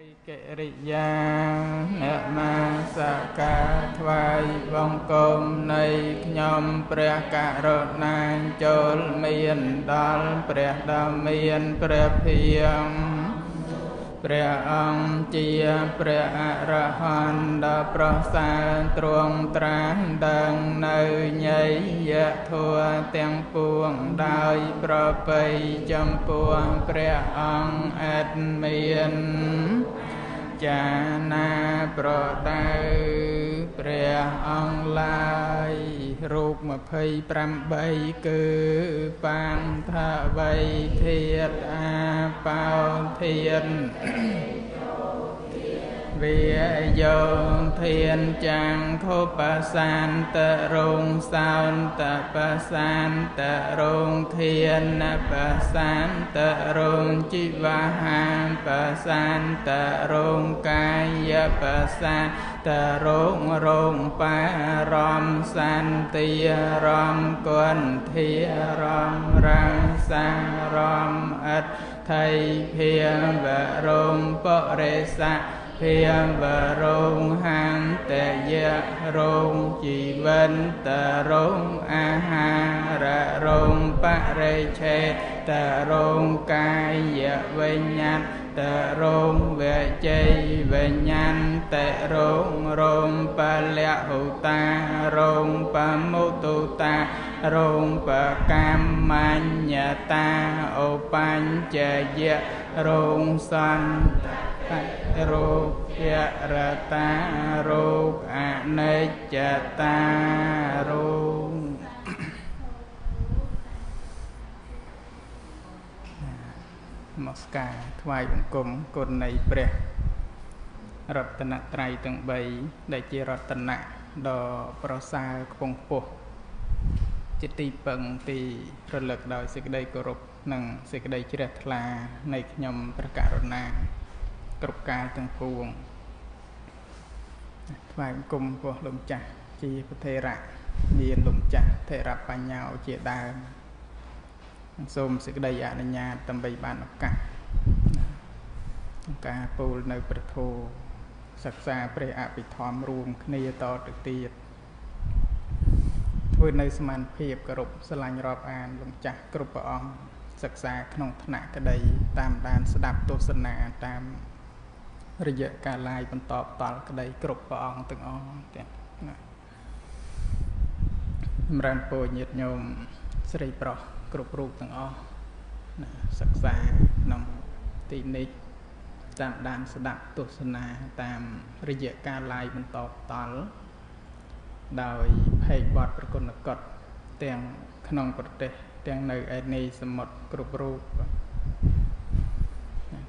រិកិរិយាអ្នកមាសកាថ្វាយបង្គំនៃខ្ញុំព្រះករុណាចូលមានដល់ព្រះដ៏មានព្រះភិយព្រះអង្គជាព្រះអរហន្តដ៏ប្រសើរទ្រង់ត្រាស់ដឹងនៅញយធัวទាំងពួងដោយប្រពៃចំពោះព្រះអង្គអត់មាន ចាណាប្រដៅព្រះអង្គឡាយរូប28គឺបាំងថាវៃធាតអាបោធាន វិយោធានចាងខុបសាន្តរងសោន្តបសាន្តរងធានបសាន្តរងជីវហាបសាន្តរងកាយបសាន្តរងរងបារមសន្តិរមគន្ធារមរាសារមអត្តថៃភាវរងបរិស័ ភាវរងហន្តយៈរងជីវិនតរងអាហាររងបរិឆេតរងកាយវិញ្ញាណតរងវជ័យវិញ្ញាណតរងរងពលៈហុតារងបមុទុតារងបកម្មញ្ញតាឧបញ្ចយៈរងសន្ត រោគយរតារោគអនិច្ចតារោគនមស្ការថ្វាយបង្គំគុណនៃព្រះរតនត្រ័យទាំង3ដែលជារតនៈដ៏ប្រសើរខ្ពង់ខ្ពស់ជាទីពឹងទីរលឹកដោយសេចក្តីគោរពនិងសេចក្តីជ្រះថ្លានៃខ្ញុំព្រះករុណា គ្រប់កាលទាំងពួងថ្វាយបង្គំពោះលោកម្ចាស់ជាពធេរៈមានលោកម្ចាស់ធេរៈបញ្ញោជាដើមសូមសេចក្តីអនុញ្ញាតដើម្បីបានឱកាសការពោលនៅប្រធោសិក្សាព្រះអភិធម្មរួមគ្នាតទៅទៀតធ្វើនៅសមានភាពគោរពស្រឡាញ់រាប់អានលោកម្ចាស់គ្រប់ព្រះអង្គសិក្សាក្នុងថ្នាក់ក្តីតាមដានស្ដាប់ទស្សនាតាម រយៈកាលឡាយបន្តតល់ក្តីគ្រប់ព្រះអង្គទាំងអស់ទាំងណាចម្រើនពរញាតិញោមស្រីប្រុសគ្រប់រូបទាំងអស់ណាសិក្សាក្នុងទីនេះតាមដានស្ដាប់ទស្សនាតាមរយៈកាលឡាយបន្តតល់ដោយភ័យបត់ប្រគុណកតទាំងក្នុងប្រទេសទាំងនៅឯនីសមុទ្រគ្រប់រូប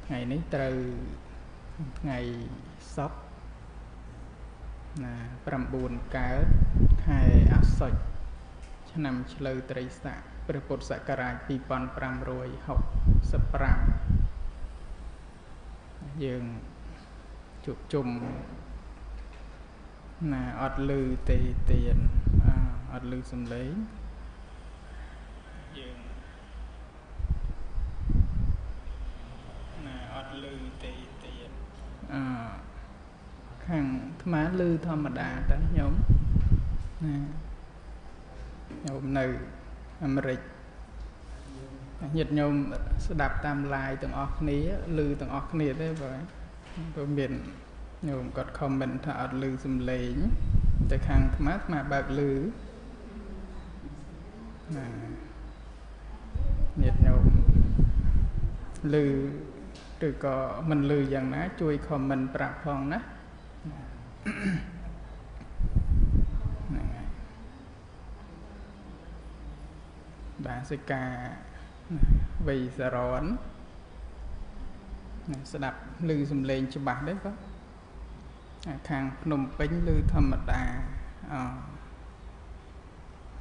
ថ្ងៃនេះត្រូវ ថ្ងៃសុក្រណា9កើតខែអាសត់ឆ្នាំឆ្លូវត្រីស័កព្រះពុទ្ធសករាជ2565យើងជួបជុំណាអត់លឺទេទៀនអត់លឺសំឡេងយើងណាអត់លឺទេ អខាងអាត្មាលឺធម្មតាតែខ្ញុំណាខ្ញុំនៅអាមេរិកញាតិញោមស្ដាប់តាម live ទាំងអស់គ្នាឮទាំងអស់គ្នាទេបើព្រោះមានញោមគាត់ comment ថាអត់ឮសំឡេងតែខាងអាត្មាអាត្មាបើកឮណាញាតិញោមឮ ឬក៏មិនលឺយ៉ាងណា ជួយ comment ប្រាប់ផងណាហ្នឹងហើយបាទសិកាវៃសរនស្ដាប់ឮសំឡេងច្បាស់ទេបងខាងភ្នំពេញឮធម្មតាអ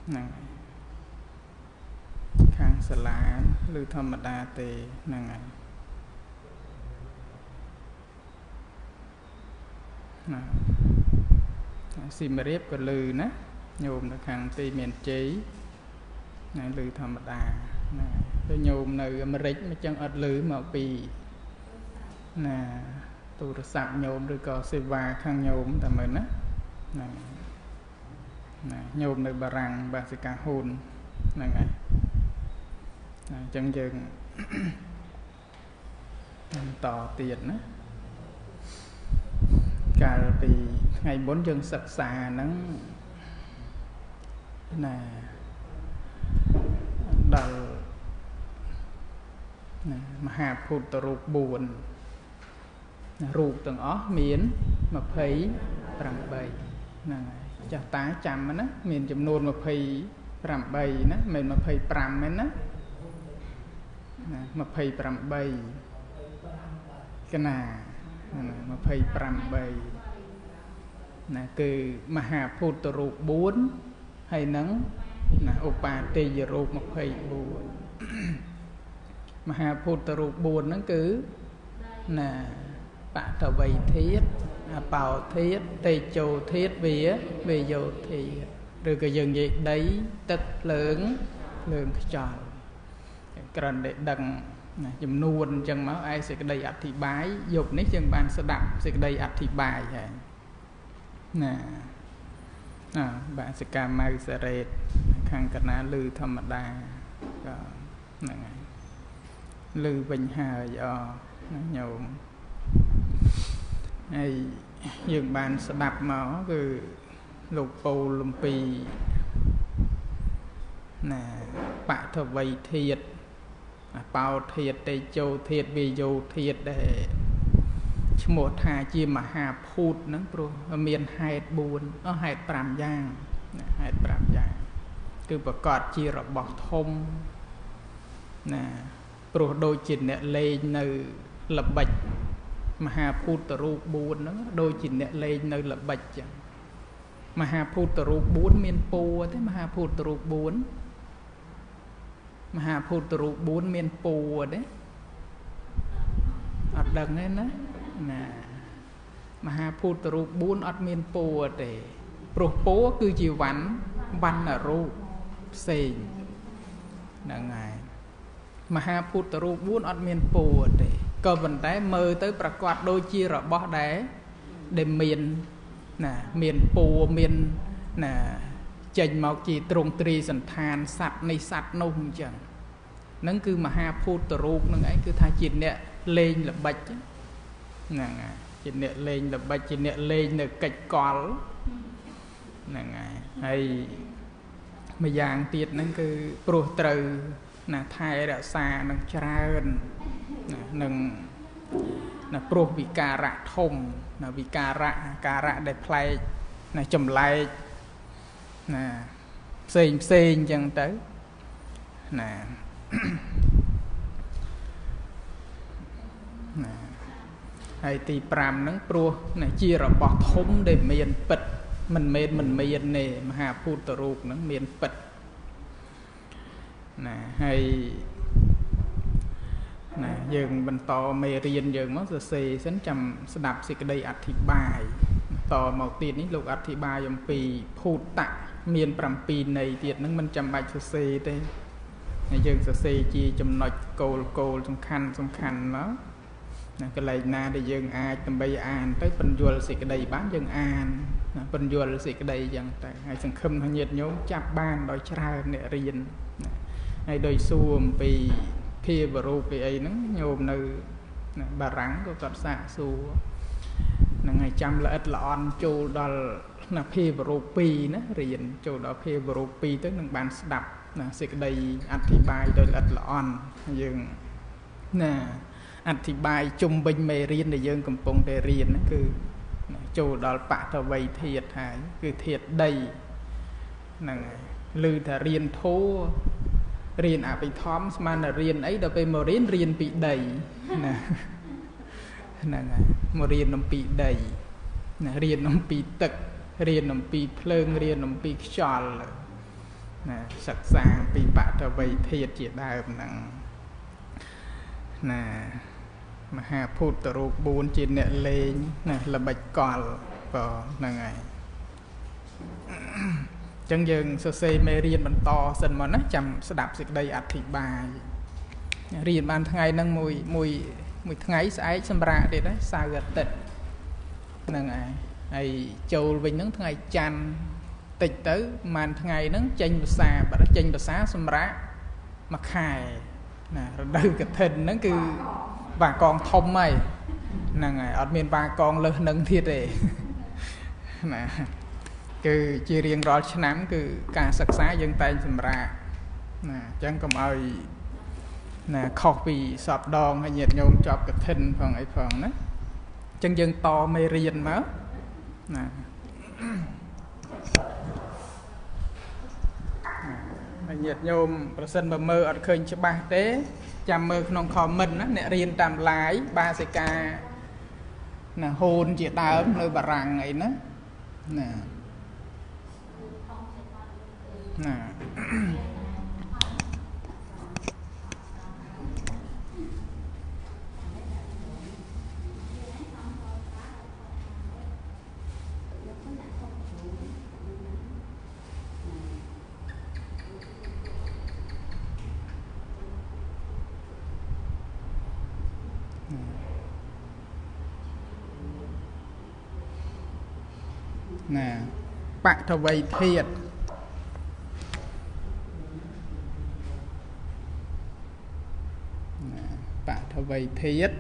ហ្នឹងខាងសាលាឮធម្មតាទេហ្នឹងហើយ ណាស៊ីមរៀបក៏លឺណាញោមនៅខាងទីមានជ័យណាលឺធម្មតាណាទៅញោមនៅអាមេរិកមិនចឹងអត់លឺមកពីណាទូរស័ព្ទញោមឬក៏សេវាខាងញោមតែមើលណាហ្នឹងណាញោមនៅបារាំងបាសិកាហ៊ូនហ្នឹងហើយអញ្ចឹងយើងបន្តទៀតណា កាលពីថ្ងៃមុនយើងសិក្សាហ្នឹងណាដល់ណាមហាភូតរូប4រូបទាំងអស់មាន28ហ្នឹងហើយចាស់តាចាំណាមានចំនួន28ណាមិន25មែនណាណា28កណា 28ណាគឺមហាភូតរូប4ហើយនឹងណាឧបាទេយរូប24មហាភូតរូប4ហ្នឹងគឺណាបតវៃធាតអបោធាតតេជោធាតវាវេយោធាតឬក៏យើងនិយាយដីទឹកភ្លើងភ្លើងខ្យល់ក្រិនដែលដឹង ណាចំនួនអញ្ចឹងមកឯសេចក្តីអធិប្បាយយប់នេះយើងបានស្ដាប់សេចក្តីអធិប្បាយហើយណាណាបាសិកាម៉ៅសារ៉េតខាងកណាលឺធម្មតាក៏ហ្នឹងហើយលឺវិញហើយអញោមហើយយើងបានស្ដាប់មកគឺលោកពូលំពីណាបថវៃធាត បោធាតតេជោធាតវិយោធាតដែលឈ្មោះថាជាមហាភូតហ្នឹងព្រោះមានហេតុ4អស់ហេតុ5យ៉ាងហេតុ5យ៉ាងគឺប្រកាសជារបស់ធំណាព្រោះដូចជាអ្នកលេងនៅល្បិចមហាភូតរូប4ហ្នឹងដូចជាអ្នកលេងនៅល្បិចចឹងមហាភូតរូប4មានពូទេមហាភូតរូប4 មហាភូតរូប4មានពូទេអត់ដឹងទេណាណាមហាភូតរូប4អត់មានពូទេព្រោះពូគឺជាវណ្ណវណ្ណរូបផ្សេងហ្នឹងហើយមហាភូតរូប4អត់មានពូទេក៏ប៉ុន្តែមើលទៅប្រកាសដូចជារបស់ដែលដែលមានណាមានពូមានណា ចេញមកជាទ្រង់ទ្រីសន្តានសត្វនេះសត្វនោះអញ្ចឹងនឹងគឺមហាភូតរូបនឹងឯងគឺថាជាអ្នកលេងល្បិចហ្នឹងហើយជាអ្នកលេងល្បិចជាអ្នកលេងនៅកិច្ចកលហ្នឹងហើយហើយម្យ៉ាងទៀតហ្នឹងគឺព្រោះត្រូវណាថែរក្សានឹងច្រើនណានឹងណាព្រោះវិការៈធំណាវិការៈការៈដែលផ្លែកណាចម្លែក ណាផ្សេងផ្សេងអញ្ចឹងទៅណាណាហើយទី5ហ្នឹងព្រោះណាជារបស់ធំដែលមានពិតមិនមែនមិនមានទេមហាភូតរូបហ្នឹងមានពិតណាហើយណាយើងបន្តមេរៀនយើងមកសរសេរសិនចាំស្ដាប់សេចក្តីអធិប្បាយតមកទៀតនេះលោកអធិប្បាយអំពីភូតៈ មាន7ន័យទៀតហ្នឹងមិនចាំបាច់សរសេរទេហើយយើងសរសេរជាចំណុចគោលគោលសំខាន់សំខាន់មកណាកន្លែងណាដែលយើងអាចដើម្បីអានទៅបញ្យល់សេចក្តីបានយើងអានណាបញ្យល់សេចក្តីយ៉ាងទៅហើយសង្ឃឹមថាញាតិញោមចាប់បានដោយច្រើនអ្នករៀនណាហើយដោយសួរអំពីភាវរូបពីអីហ្នឹងញោមនៅបារាំងក៏គាត់សាកសួរហ្នឹងហើយចាំល្អិតល្អន់ចូលដល់ ណាភាវរូប2ណារៀនចូលដល់ភាវរូប2ទៅនឹងបានស្ដាប់ណាសេចក្តីអធិប្បាយដោយល្អិតល្អន់យើងណាអធិប្បាយជុំវិញមេរៀនដែលយើងកំពុងតែរៀនហ្នឹងគឺចូលដល់បតវ័យធាតហើយគឺធាតដីហ្នឹងហើយឮថារៀនធោរៀនអភិធម្មស្មានតែរៀនអីដល់ពេលមករៀនរៀនពីដីណាហ្នឹងហើយមករៀនអំពីដីណារៀនអំពីទឹក រៀនអំពីភ្លើងរៀនអំពីខ្យល់ណាសិក្សាពីបតវ័យធាតជាដើមហ្នឹងណាមហាភូតរូប4ជាអ្នកលេងណាល្បិចកលក៏ហ្នឹងហើយចឹងយើងសរសេរមេរៀនបន្តសិនមកណាចាំស្ដាប់សេចក្តីអធិប្បាយរៀនបានថ្ងៃហ្នឹងមួយមួយមួយថ្ងៃស្អែកសម្រាកទៀតហើយសៅរ៍អាទិត្យហ្នឹងហើយ ហើយចូលវិញហ្នឹងថ្ងៃច័ន្ទតិចទៅប្រហែលថ្ងៃហ្នឹងចេញភាសាបើចេញភាសាសម្រាកមួយខែណារដូវកឋិនហ្នឹងគឺបាកងធំហើយហ្នឹងហើយអត់មានបាកងលើសនឹងទៀតទេណាគឺជារៀងរាល់ឆ្នាំ គឺការសិក្សាយើងតែងសម្រាកណាអញ្ចឹងកុំឲ្យណាខុសពីសពដងហើយញាតិញោមជាប់កឋិនផងអីផងណាអញ្ចឹងយើងតមេរៀនមក ណាហើយញាតិញោមប្រសិនបើមើលអត់ឃើញច្បាស់ទេចាំមើលក្នុង comment ណាអ្នករៀនតាម live បាសិកាណាហូនជាដើមនៅបារាំងអីណាណាណា ណាបតវ័យធាតណាបតវ័យធាត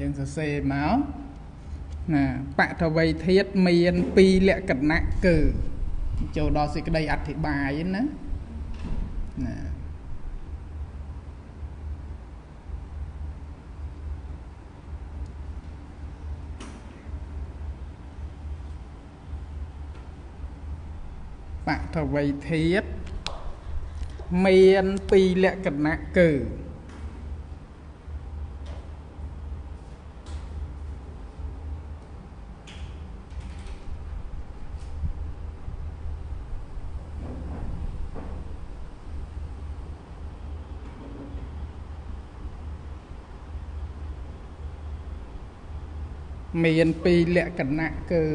យើងសរសេរមកណាបតវ័យធាតមានពីរលក្ខណៈគឺចូលដល់សេចក្តីអធិប្បាយណាណា បថវ័យធាតមានពីរលក្ខណៈគឺមានពីរលក្ខណៈគឺ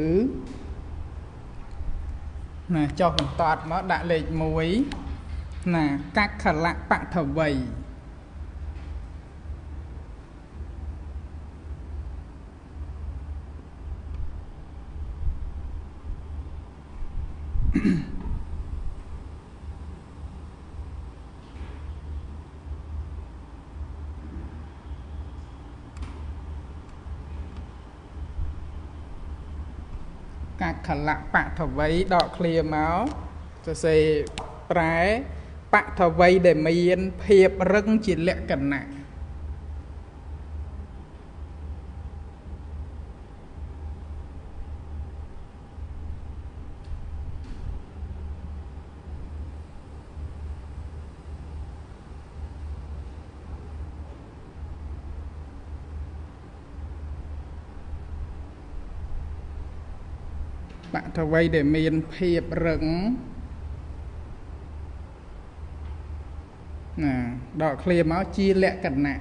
ណាចុះបន្តមកដាក់លេខ1ណាកខលៈបថវ័យកា ខលៈបថវ័យដកឃ្លាមកសរសេរប្រែបថវ័យដែលមានភាពរឹងជាលក្ខណៈ បតវ័យដែលមានភាពរឹងណាដកឃ្លាមកជាលក្ខណៈណា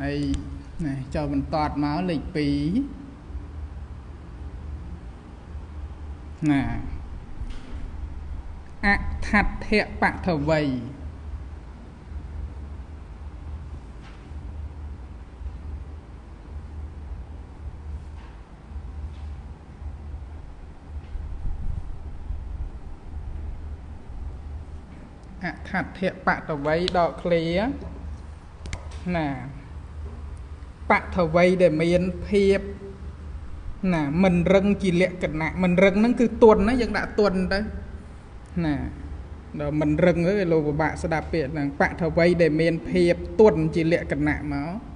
ហើយណាចូលបន្តមកលេខ2ណាអ ថដ្ឋបថវ័យអថដ្ឋបតវ័យដកឃ្លាណាបតវ័យដែលមានភាពណាមិនរឹងជាលក្ខណៈមិនរឹងហ្នឹងគឺទន់ណាយើងដាក់ទន់ទៅណា ដល់មិនរឹងទេលោកពិបាកស្ដាប់ពាក្យហ្នឹងបថវ័យដែលមានភាពទន់ជាលក្ខណៈមក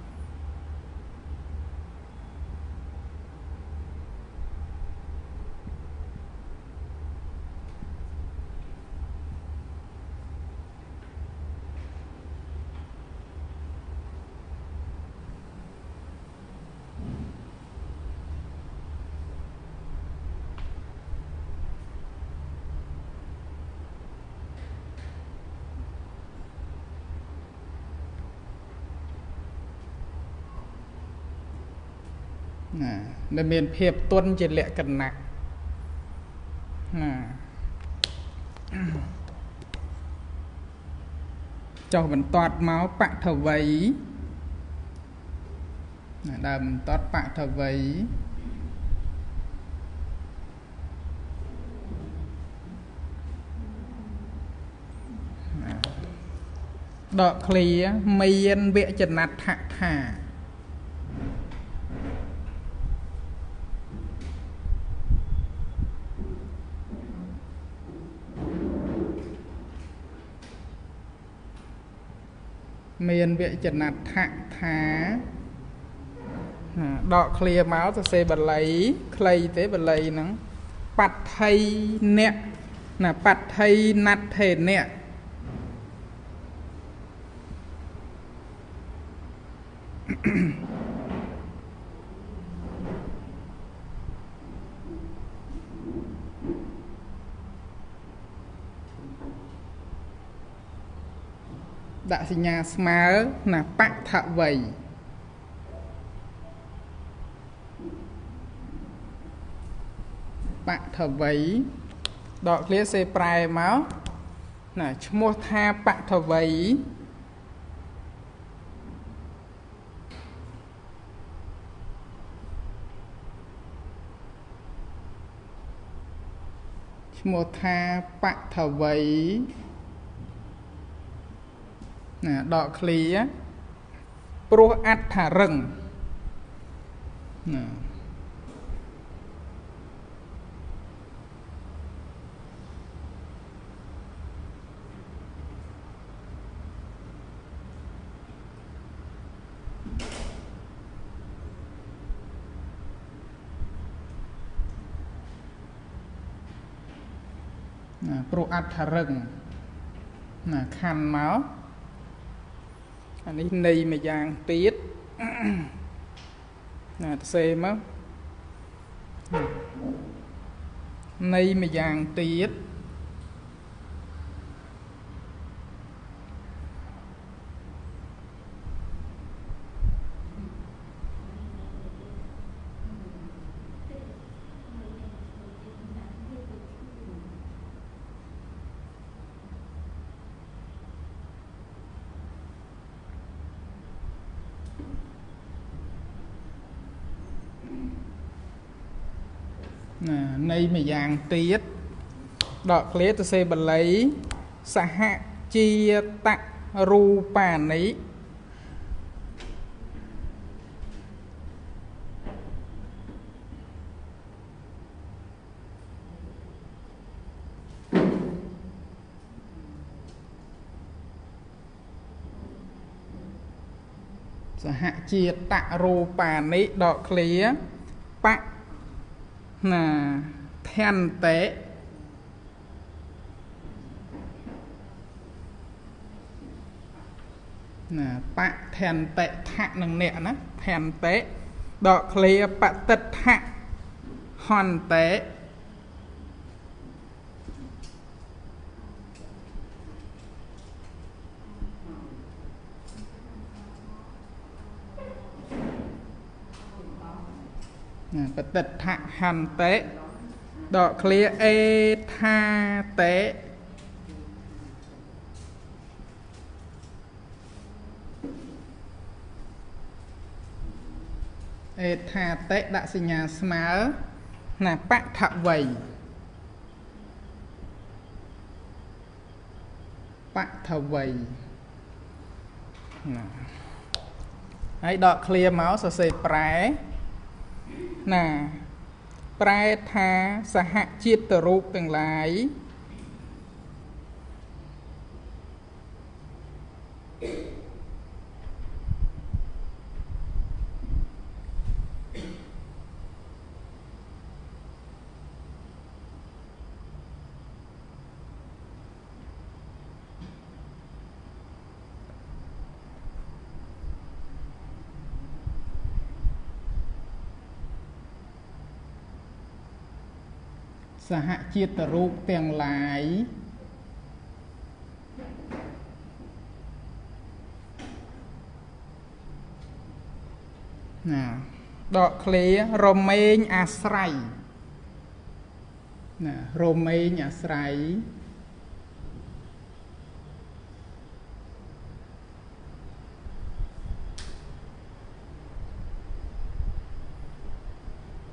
ដែលមានភាពទន់ជាលក្ខណៈណាចុះបន្ទាត់មកបថវ័យណាដើមបន្ទាត់បថវ័យដកឃ្លាមានវចនដ្ឋថា មានវចនដ្ឋថាដកឃ្លាមកសរសេរបល័យខ្លីទេបល័យហ្នឹងបដ្ឋ័យអ្នកណាបដ្ឋ័យណដ្ឋេអ្នក ញ្ញា ស្មើណាបថវ័យបថវ័យដកឃ្លាសេប្រែមកណាឈ្មោះថាបថវ័យឈ្មោះថាបថវ័យ ណាដកឃ្លាព្រោះអត្ថារឹងណាណាព្រោះអត្ថារឹងណាខណ្ឌមក អានេះនៃមួយយ៉ាងទៀតណាទៅសេមកនៃមួយយ៉ាងទៀត ណានៃមួយយ៉ាងទៀតដកឃ្លាទៅសេបល័យសហជាតរូបានិសហជាតរូបានិដកឃ្លាបៈ ណាភន្តិណាបថន្តិថៈនឹងអ្នកណាភន្តិដកឃ្លាបតិដ្ឋៈហន្តិ បតិដ្ឋហន្តិដកឃ្លាអេថាតេអេថាតេដាក់សញ្ញាស្មើណាបថវ័យបថវ័យណាហើយដកឃ្លាមកសរសេរប្រែ ណាប្រែថាសហជាតិរូបទាំងឡាយ សហជាតិរូបទាំងឡាយណាដកឃ្លារមែងអាស្រ័យណារមែងអាស្រ័យ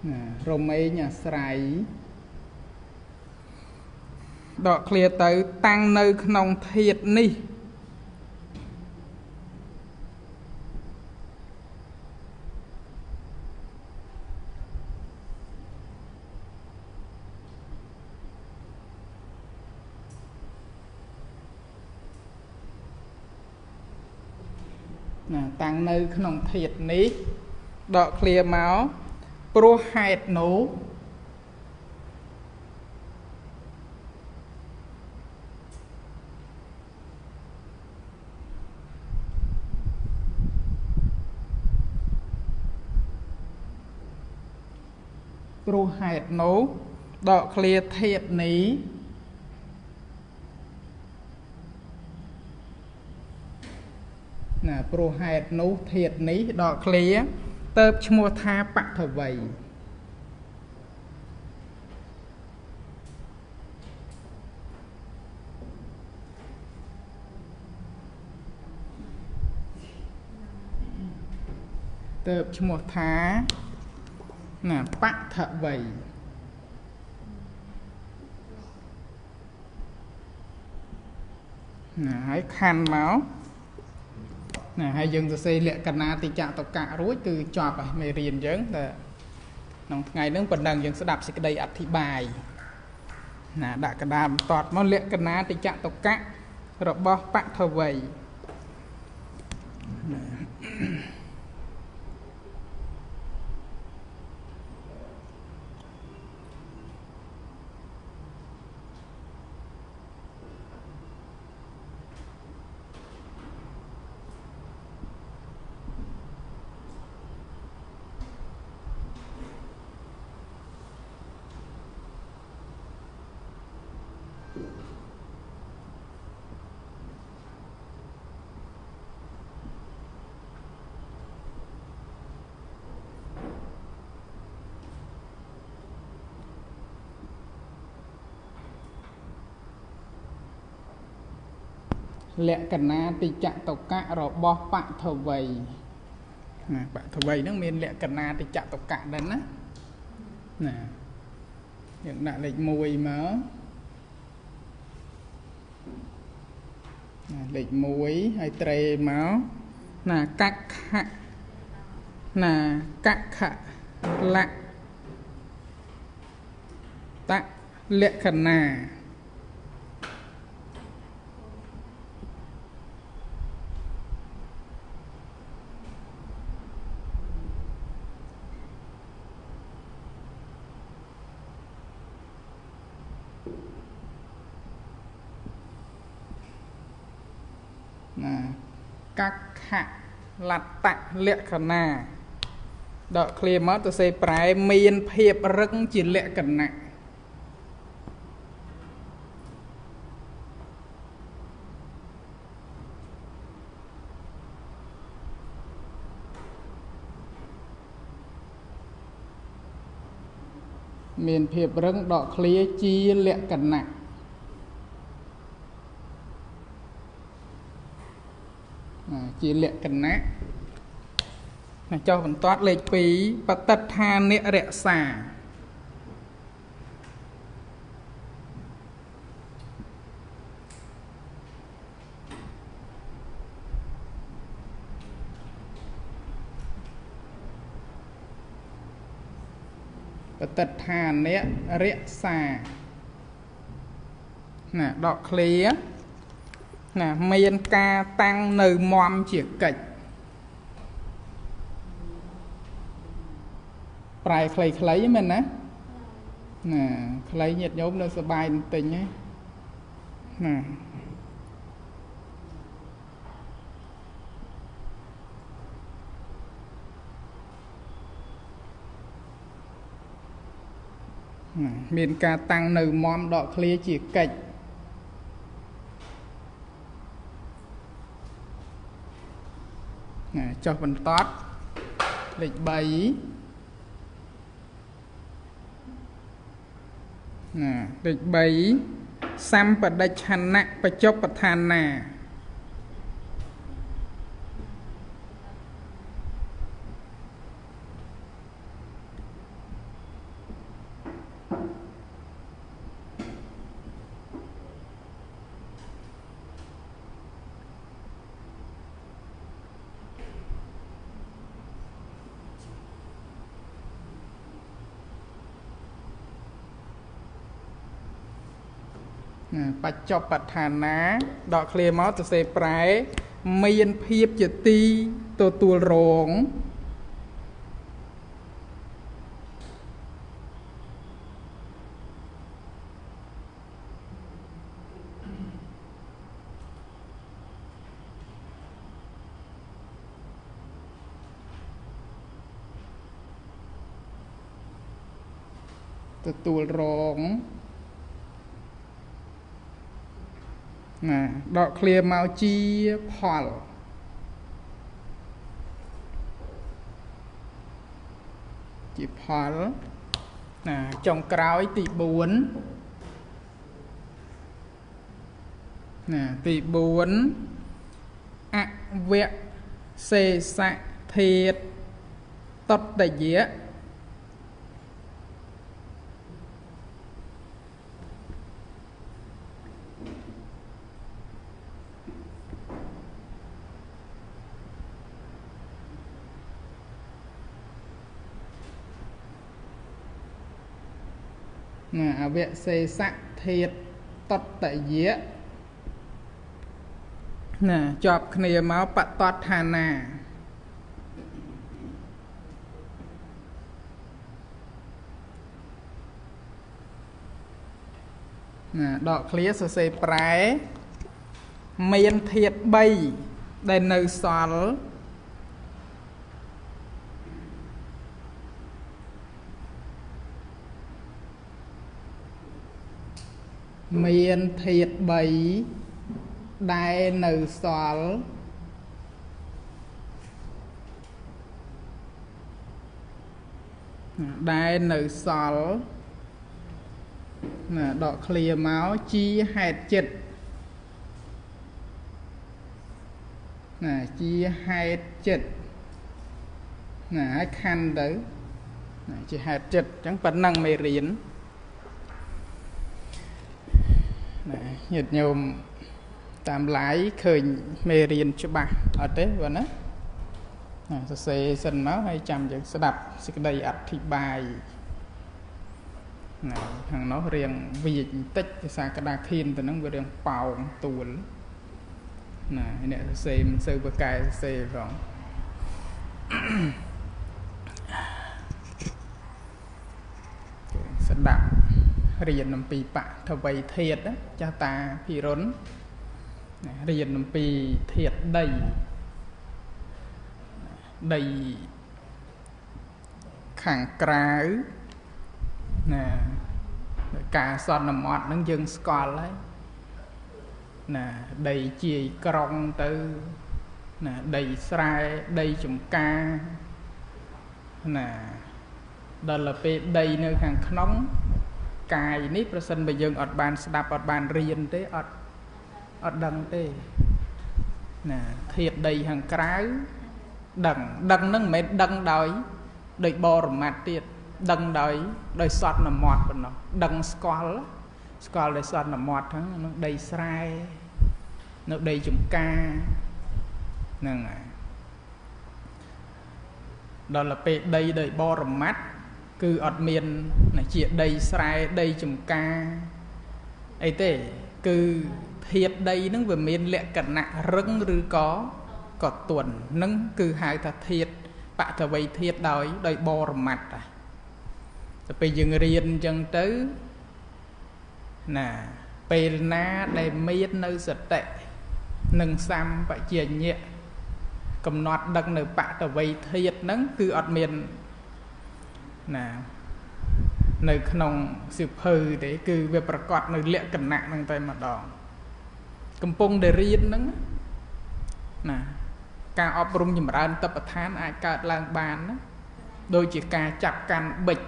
ណារមែងអាស្រ័យ ដកឃ្លាទៅតាំងនៅក្នុងធាតនេះណាតាំងនៅក្នុងធាតនេះដកឃ្លាមកព្រោះហេតុនោះ ព្រោះហេតុនោះដកឃ្លាធាតនេះណាព្រោះហេតុនោះធាតនេះដកឃ្លាទៅឈ្មោះថាបថវ័យទៅឈ្មោះថា ណាបថវ័យណាហើយខណ្ឌមកណាហើយយើងសរសេរលក្ខណៈតិចតកៈរួចគឺចប់ហើយមេរៀនយើងតែក្នុងថ្ងៃហ្នឹងប៉ុណ្ណឹងយើងស្ដាប់សេចក្តីអធិប្បាយណាដាក់កណ្ដាលបន្តមកលក្ខណៈតិចតកៈរបស់បថវ័យណា លក្ខណៈតិចតកៈរបស់បថវ័យណាបថវ័យហ្នឹងមានលក្ខណៈតិចតកៈដែរណាណាយើងដាក់លេខ1មកណាលេខ1ហើយត្រេមកណាកក្ខៈណាកក្ខៈលៈតលក្ខណៈ កក្ខលត្តលក្ខណៈដកឃ្លាមកទៅសេប្រែមានភាពរឹងជាលក្ខណៈមានភាពរឹងដកឃ្លាជាលក្ខណៈ ជាលក្ខណៈណាចុះបន្ទាត់លេខ2បតិដ្ឋានៈរក្សាបតិដ្ឋានៈរក្សាណាដកឃ្លា ណាមានការតាំងនៅមមជាកិច្ចប្រែខ្លីៗមែនណាណាខ្លីញាតញោមនៅសបាយបន្តិចណាណាមានការតាំងនៅមមដកឃ្លាជាកិច្ច ចុះបន្តលេខ3ណាលេខ3សម្បដិច្ឆណៈបច្ចុប្បឋានា ច្ចុប្បដ្ឋានាដកឃ្លាមកសរសេរប្រែ មានភាពជាទីទទួលរងទទួលរង ណាដកឃ្លាមកជាផលជាផលណាចុងក្រោយទី4ណាទី4អវៈសេសៈធាតតតយៈ វសេសៈធាតតតយៈណាជាប់គ្នាមកបតតឋានាណាដកឃ្លាសរសេរប្រែមានធាត3ដែលនៅសល់ មានធាត3ដែលនៅសល់ដែលនៅសល់ណាដកឃ្លាមកជាហេតុចិត្តណាជាហេតុចិត្តណាឲ្យខណ្ឌទៅណាជាហេតុចិត្តអញ្ចឹងប៉ុណ្ណឹងមេរៀន ណាញាតិញោមតាមឡាយឃើញមេរៀនច្បាស់អត់ទេបងណាណាសរសេរសិនមកហើយចាំយើងស្ដាប់សេចក្តីអធិប្បាយណាខាងនោះរៀងវាចបន្តិចភាសាក្តារខៀនទៅនឹងវារៀងប៉ោងទួលណាអ្នកសរសេរមិនសូវប្រកែសរសេរផងស្ដាប់ រៀនអំពីបថវ័យធាតចាស់តាភិរុនរៀនអំពីធាតដីដីខាងក្រៅណាការសន្មត់ហ្នឹងយើងស្គាល់ហើយណាដីជាយក្រុងទៅណាដីស្រែដីចំការណាដល់ទៅពេលដីនៅខាងក្នុង កាយនេះប្រសិនបើយើងអត់បានស្ដាប់អត់បានរៀនទេអត់អត់ដឹងទេណាធាតដីខាងក្រៅដឹងដឹងហ្នឹងមិនមែនដឹងដោយដោយបរមត្តទៀតដឹងដោយដោយសតនមត់ប៉ុណ្ណោះដឹងស្គាល់ស្គាល់ដោយសតនមត់ហ្នឹងនៅដីស្រែនៅដីចំការហ្នឹងហើយដល់ទៅពេលដីដោយបរមត្ត គឺអត់មានជាដីស្រែដីចំការអីទេគឺធាតដីហ្នឹងវាមានលក្ខណៈរឹងឬក៏ក៏ទន់នឹងគឺហៅថាធាតបតវ័យធាតដោយដោយបរមត្តតែពេលយើងរៀនអញ្ចឹងទៅណាពេលណាដែលមាននៅសតិនិងសម្បជញ្ញៈកំណត់ដឹកនៅបតវ័យធាតហ្នឹងគឺអត់មាន ណានៅក្នុងសិភៅទេគឺវាប្រកាសនៅលក្ខណៈហ្នឹងតែម្ដងកំពុងតែរៀនហ្នឹងណាការអប់រំចម្រើនតបឋានអាចកើតឡើងបានណាដូចជាការចាប់កាន់បិច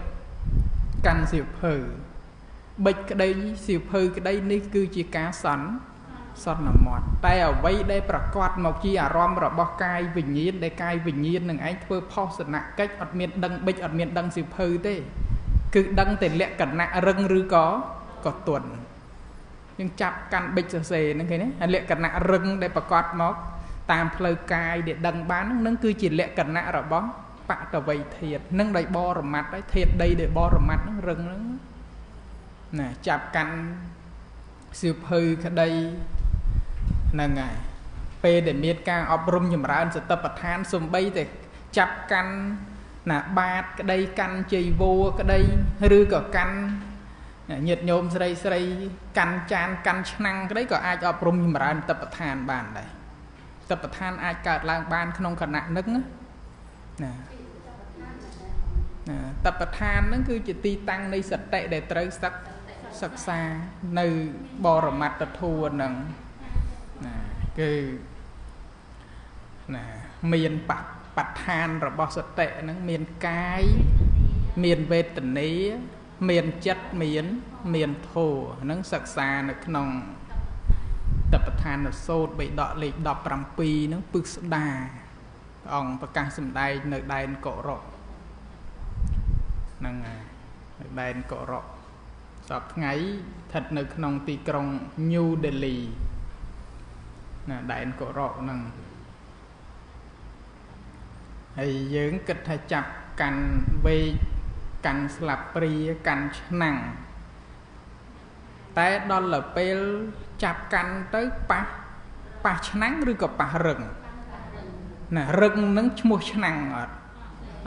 កាន់សិភៅបិចក្តីសៀវភៅក្តីនេះគឺជាការសន្សន្មត់តែអ្វីដែលប្រកាសមកជាអារម្មណ៍របស់កាយវិញ្ញាណដែលកាយវិញ្ញាណនឹងឯងធ្វើផុសនកិច្ចអត់មានដឹងបិចអត់មានដឹងសៀវភៅទេ គឺដឹងតែលក្ខណៈរឹងឬក៏ក៏ទន់យើងចាប់កាន់បិចសរសេរហ្នឹងឃើញទេលក្ខណៈរឹងដែលប្រកាសមក តាមផ្លូវកាយដែលដឹងបានហ្នឹងគឺជាលក្ខណៈរបស់បតវ័យធាតនឹងដោយបរមត្តហើយធាតដីដោយបរមត្តហ្នឹងរឹងហ្នឹងណាចាប់កាន់សៀវភៅក្តី ហ្នឹងហើយពេលដែលមានការអប់រំចម្រើនសតិប្បដ្ឋានសំបីតែចាប់កាន់ណាបាតក្តីកាន់ជ័យវោក្តីឬក៏កាន់ញាតញោមស្រីស្រីកាន់ចានកាន់ឆ្នាំងក្តីក៏អាចអប់រំចម្រើនតបឋានបានដែរតបឋានអាចកើតឡើងបានក្នុងគណៈនឹងណាណាតបឋានហ្នឹងគឺជាទីតាំងនៃសតិដែលត្រូវសិក្សាសិក្សានៅបរមត្តធัวហ្នឹងណា គឺណាមានបបដ្ឋានរបស់សតិហ្នឹងមានកាយមានវេទនាមានចិត្តមានមានធោហ្នឹងសិក្សានៅក្នុងតបឋានសោតបិដកលេខ17ហ្នឹងពឹកស្ដាព្រះអង្គប្រកាសសម្ដែងនៅដែនកុរៈហ្នឹងហើយនៅដែនកុរៈសពថ្ងៃស្ថិតនៅក្នុងទីក្រុង New Delhi ណាដែនកុរៈហ្នឹងហើយយើងគិតថាចាប់កាន់វេកកាន់ស្លាបព្រាកាន់ឆ្នាំងតែដល់ទៅពេលចាប់កាន់ទៅប៉ះប៉ះឆ្នាំងឬក៏ប៉ះរឹងណារឹងនឹងឈ្មោះឆ្នាំងអត់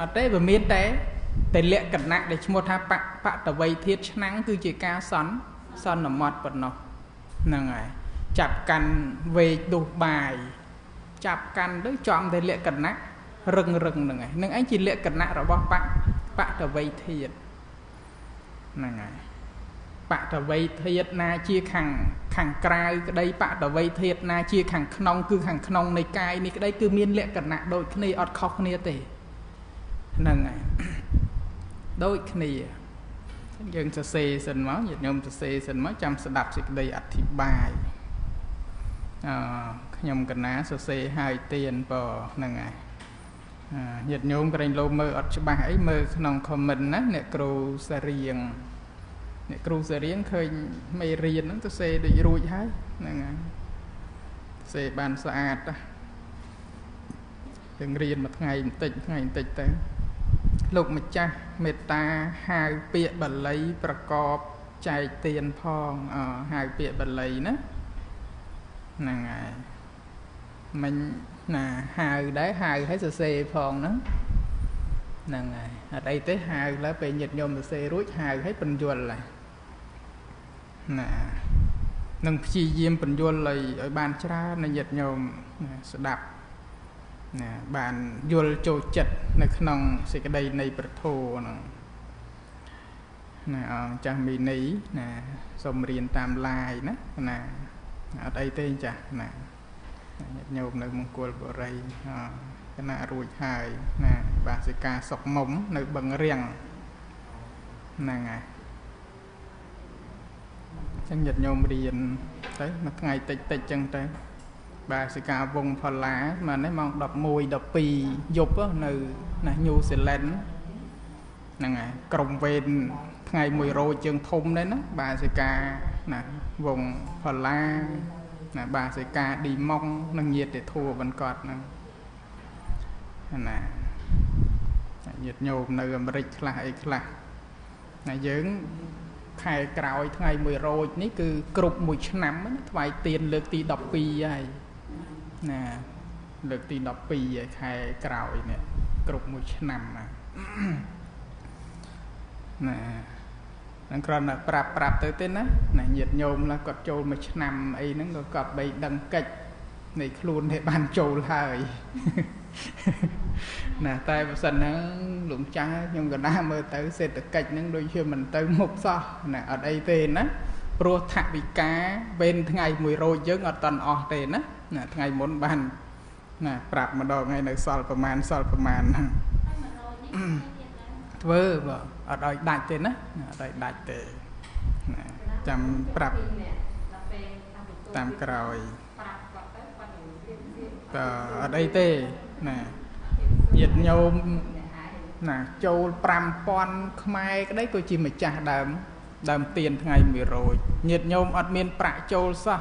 អត់ទេវាមានតែតែលក្ខណៈដែលឈ្មោះថាបបតវ័យធាតឆ្នាំងគឺជាការសន់សន្មត់ប៉ុណ្ណោះហ្នឹងហើយ ចាប់កាន់វេកដុសបាយចាប់កាន់ទៅចំតែលក្ខណៈរឹងរឹងហ្នឹងឯងនឹងឯងជាលក្ខណៈរបស់បបតវ័យធាតហ្នឹងហើយបតវ័យធាតណាជាខាងខាងក្រៅក្តីបតវ័យធាតណាជាខាងក្នុងគឺខាងក្នុងនៃកាយនេះក្តីគឺមានលក្ខណៈដូចគ្នាអត់ខុសគ្នាទេហ្នឹងហើយដូចគ្នាយើងសរសេរសិនមកញាតិញោមសរសេរសិនមកចាំស្ដាប់សេចក្តីអធិប្បាយ អឺខ្ញុំកណាសរសេរហើយទៀនបើហ្នឹងហើយញាតិញោមក្រែងលោមើលអត់ច្បាស់អីមើលក្នុង comment ណាអ្នកគ្រូសារៀងអ្នកគ្រូសារៀងឃើញមេរៀនហ្នឹងទៅសេដូចរួចហើយហ្នឹងហើយសេបានស្អាតណាយើងរៀនមួយថ្ងៃបន្តិចថ្ងៃបន្តិចទៅលោកម្ចាស់មេត្តាហៅពាក្យបាលីប្រកបចែកទានផងអហៅពាក្យបាលីណា ហ្នឹងហើយមិញណាហៅដែរហៅឲ្យសរសេរផងហ្នឹងហ្នឹងហើយអត់អីទេហៅឡើយពេលញាតញោមសរសេររួចហៅឲ្យបញ្យល់ហើយណានឹងព្យាយាមបញ្យល់ឲ្យឲ្យបានច្រើននៅញាតញោមស្ដាប់ណាបានយល់ចូលចិត្តនៅក្នុងសេចក្តីនៃប្រធោហ្នឹងណាអង្គចាស់មីនីណាសូមរៀនតាមឡាយណាណា អត់អីទេចាស់ណាញាតិញោមនៅមង្គលបុរីគណៈរួចហើយណាបាសិកាសុកមុំនៅបឹងរៀងហ្នឹងហើយចឹងញាតិញោមរៀនទៅមួយថ្ងៃតិចតិចចឹងទៅបាទសិកាវងផល្លាម៉ោងនេះម៉ោង11 12យប់នៅណាញូហ្សេឡង់ហ្នឹងហើយក្រុមវេនថ្ងៃ1រោជើងធំដែរណាបាទសិកាណា វងផល្លាណាបាទសិកាឌីម៉ុងនិងញាតិធัวបនកត់ហ្នឹងណាញាតិញោមនៅអាមេរិកខ្លះអីខ្លះណាយើងខែក្រោយថ្ងៃ1រោចនេះគឺគ្រប់មួយឆ្នាំថ្វាយទៀនលើកទី12ហើយណាលើកទី12ឯខែក្រោយនេះគ្រប់មួយឆ្នាំណាណា នឹងគ្រាន់តែប្រាប់ប្រាប់ទៅទេណាណាញាតញោមណាគាត់ចូលមួយឆ្នាំអីហ្នឹងក៏គាត់បីដឹងកិច្ចនៃខ្លួនទេបានចូលហើយណាតែបើសិនហ្នឹងលោកចាស់ខ្ញុំក៏ណាមើលទៅសេដ្ឋកិច្ចហ្នឹងដូចជាមិនទៅមុខសោះណាអត់អីទេណាព្រោះថវិកាវេនថ្ងៃ1រោចយើងអត់តន់អស់ទេណាណាថ្ងៃមុនបានណាប្រាប់ម្ដងហើយនៅសល់ប្រមាណសល់ប្រមាណហ្នឹង ធ្វើបើអត់ឲ្យដាច់ទេណាអត់ឲ្យដាច់ទេចាំប្រាប់តាមក្រោយតើអត់អីទេណាញាតញោមណាចូល5000ខ្មែរក្តីក៏ជាម្ចាស់ដើមដើមទៀនថ្ងៃ100ញាតញោមអត់មានប្រាក់ចូលសោះ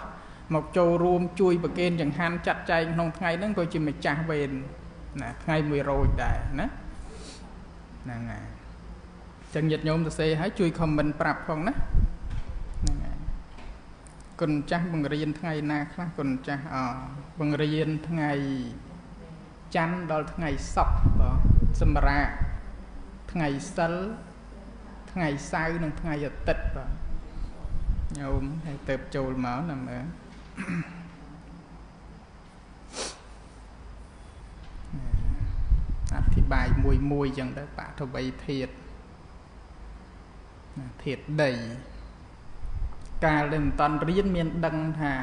មកចូលរួមជួយប្រគេនចង្ហាន់ចាត់ចែងក្នុងថ្ងៃហ្នឹងក៏ជាម្ចាស់វេនណាថ្ងៃ100ដែរណាហ្នឹងហើយ ចឹងញាតិញោមទៅសេឲ្យជួយខមមិនប្រាប់ផងណាហ្នឹងហើយគុណចាស់បង្រៀនថ្ងៃណាខ្លះគុណចាស់អបង្រៀនថ្ងៃច័ន្ទដល់ថ្ងៃសុក្របងសម្រាប់ថ្ងៃសិលថ្ងៃសៅរ៍និងថ្ងៃអាទិត្យបងញោមហើយទៅចូលមកណាមើលអធិប្បាយមួយមួយចឹងទៅបឋវីធាត ធាតដី កាលដែលមិនតន់រៀនមានដឹងថា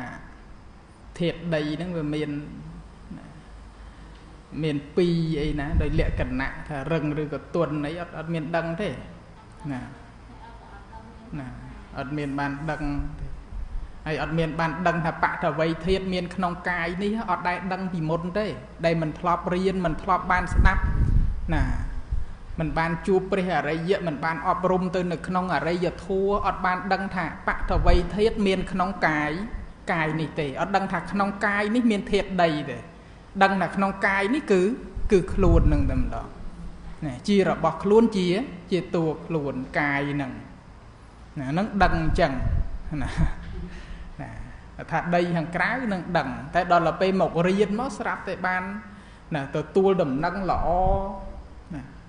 ធាតដីហ្នឹងវាមានមានពីរអីណាដោយលក្ខណៈថារឹងឬក៏ទន់អីអត់អត់មានដឹងទេណាណាអត់មានបានដឹងទេហើយអត់មានបានដឹងថាបតវ័យធាតមានក្នុងកាយនេះអត់ដែលដឹងពីមុនទេដែលមិនធ្លាប់រៀនមិនធ្លាប់បានស្ដាប់ណា មិនបានជួបព្រះអរិយមិនបានអប់រំទៅនៅក្នុងអរិយធัวអត់បានដឹងថាបតវ័យធាតមានក្នុងកាយកាយនេះទេអត់ដឹងថាក្នុងកាយនេះមានធាតដីទេដឹងថាក្នុងកាយនេះគឺគឺខ្លួននឹងតែម្ដងណាជារបស់ខ្លួនជា ជាតួខ្លួនកាយនឹងណានឹងដឹងអញ្ចឹងណាណាថាដីខាងក្រៅនឹងដឹង តែដល់ទៅពេលមករៀនមកស្រាប់តែបានណាទទួលដំណឹងល្អណា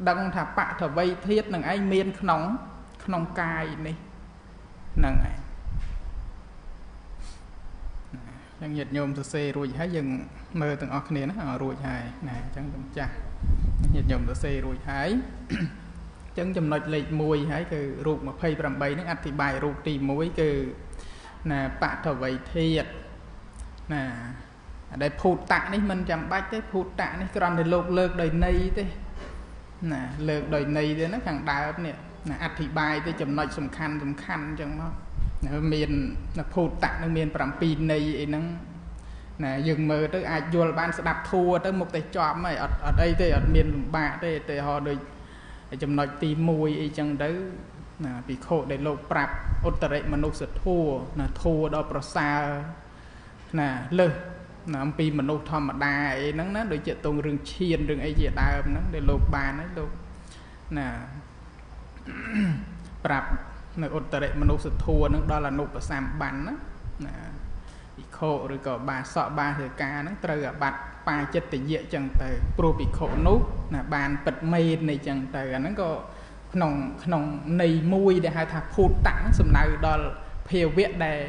ដឹងថាបថវ័យធាតនឹងឯងមានក្នុង ក្នុងកាយនេះហ្នឹងឯងចឹងញាតិញោមសរសេររួចហើយយើងមើលទាំងអស់គ្នាណារួចហើយណាអញ្ចឹងទាំងចាស់ញាតិញោមសរសេររួចហើយអញ្ចឹងចំណុចលេខ1ហើយគឺរូប28ហ្នឹងអធិប្បាយរូបទី1គឺណាបតវ័យធាតណាដែលភូតតៈនេះមិនចាំបាច់ទេភូតតៈនេះគ្រាន់តែលោកលើកដោយន័យទេ ណាលើកដោយន័យទេណាខាងដើមនេះណាអធិប្បាយទៅចំណុចសំខាន់សំខាន់អញ្ចឹងមកមានភូតតៈនឹងមាន7ន័យអីហ្នឹងណាយើងមើលទៅអាចយល់បានស្ដាប់ធัวទៅមុខតែជាប់ហើយអត់អត់អីទេអត់មានលំបាកទេតែហោដូចចំណុចទី1អីចឹងទៅណាភិក្ខុដែលលោកប្រាប់ឧត្តរិមនុស្សធัวណាធัวដល់ប្រសើរណាលើស ណាអំពីមនុស្សធម្មតាអីហ្នឹងណាដូចជាតងរឿងឈានរឿងអីជាដើមហ្នឹងដែលលោកបានហើយលោកណាប្រាប់នៅឧត្តរិមនុស្សធัวហ្នឹងដល់អនុបសម្បានណាណាភិក្ខុឬក៏បាសកបាសិកាហ្នឹងត្រូវអាបត្តិបាចិត្តយៈចឹងទៅព្រោះភិក្ខុនោះណាបានពិតមេននៃចឹងទៅអាហ្នឹងក៏ក្នុងក្នុងន័យមួយដែលហៅថាភូតតៈសំដៅដល់ភាវៈដែល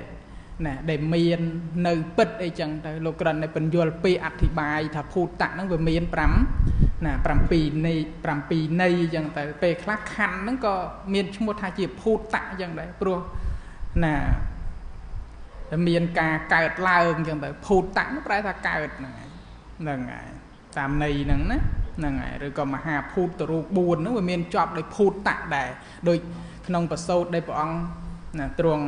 ណាដែលមាននៅពិតអីចឹងទៅលោកក្រិននៅបញ្យល់ពីអធិបាយថាភូតៈហ្នឹងវាមាន5ណា7ន័យ7ន័យអញ្ចឹងទៅពេលខ្លះខណ្ឌហ្នឹងក៏មានឈ្មោះថាជាភូតៈអញ្ចឹងដែរព្រោះណាមានការកើតឡើងអញ្ចឹងទៅភូតៈនោះប្រែថាកើតហ្នឹងហ្នឹងហើយតាមន័យហ្នឹងណាហ្នឹងហើយឬក៏មហាភូតរូប4ហ្នឹងវាមានជាប់ដោយភូតតៈដែរដូចក្នុងប្រសូតដែលព្រះអង្គណាទ្រង់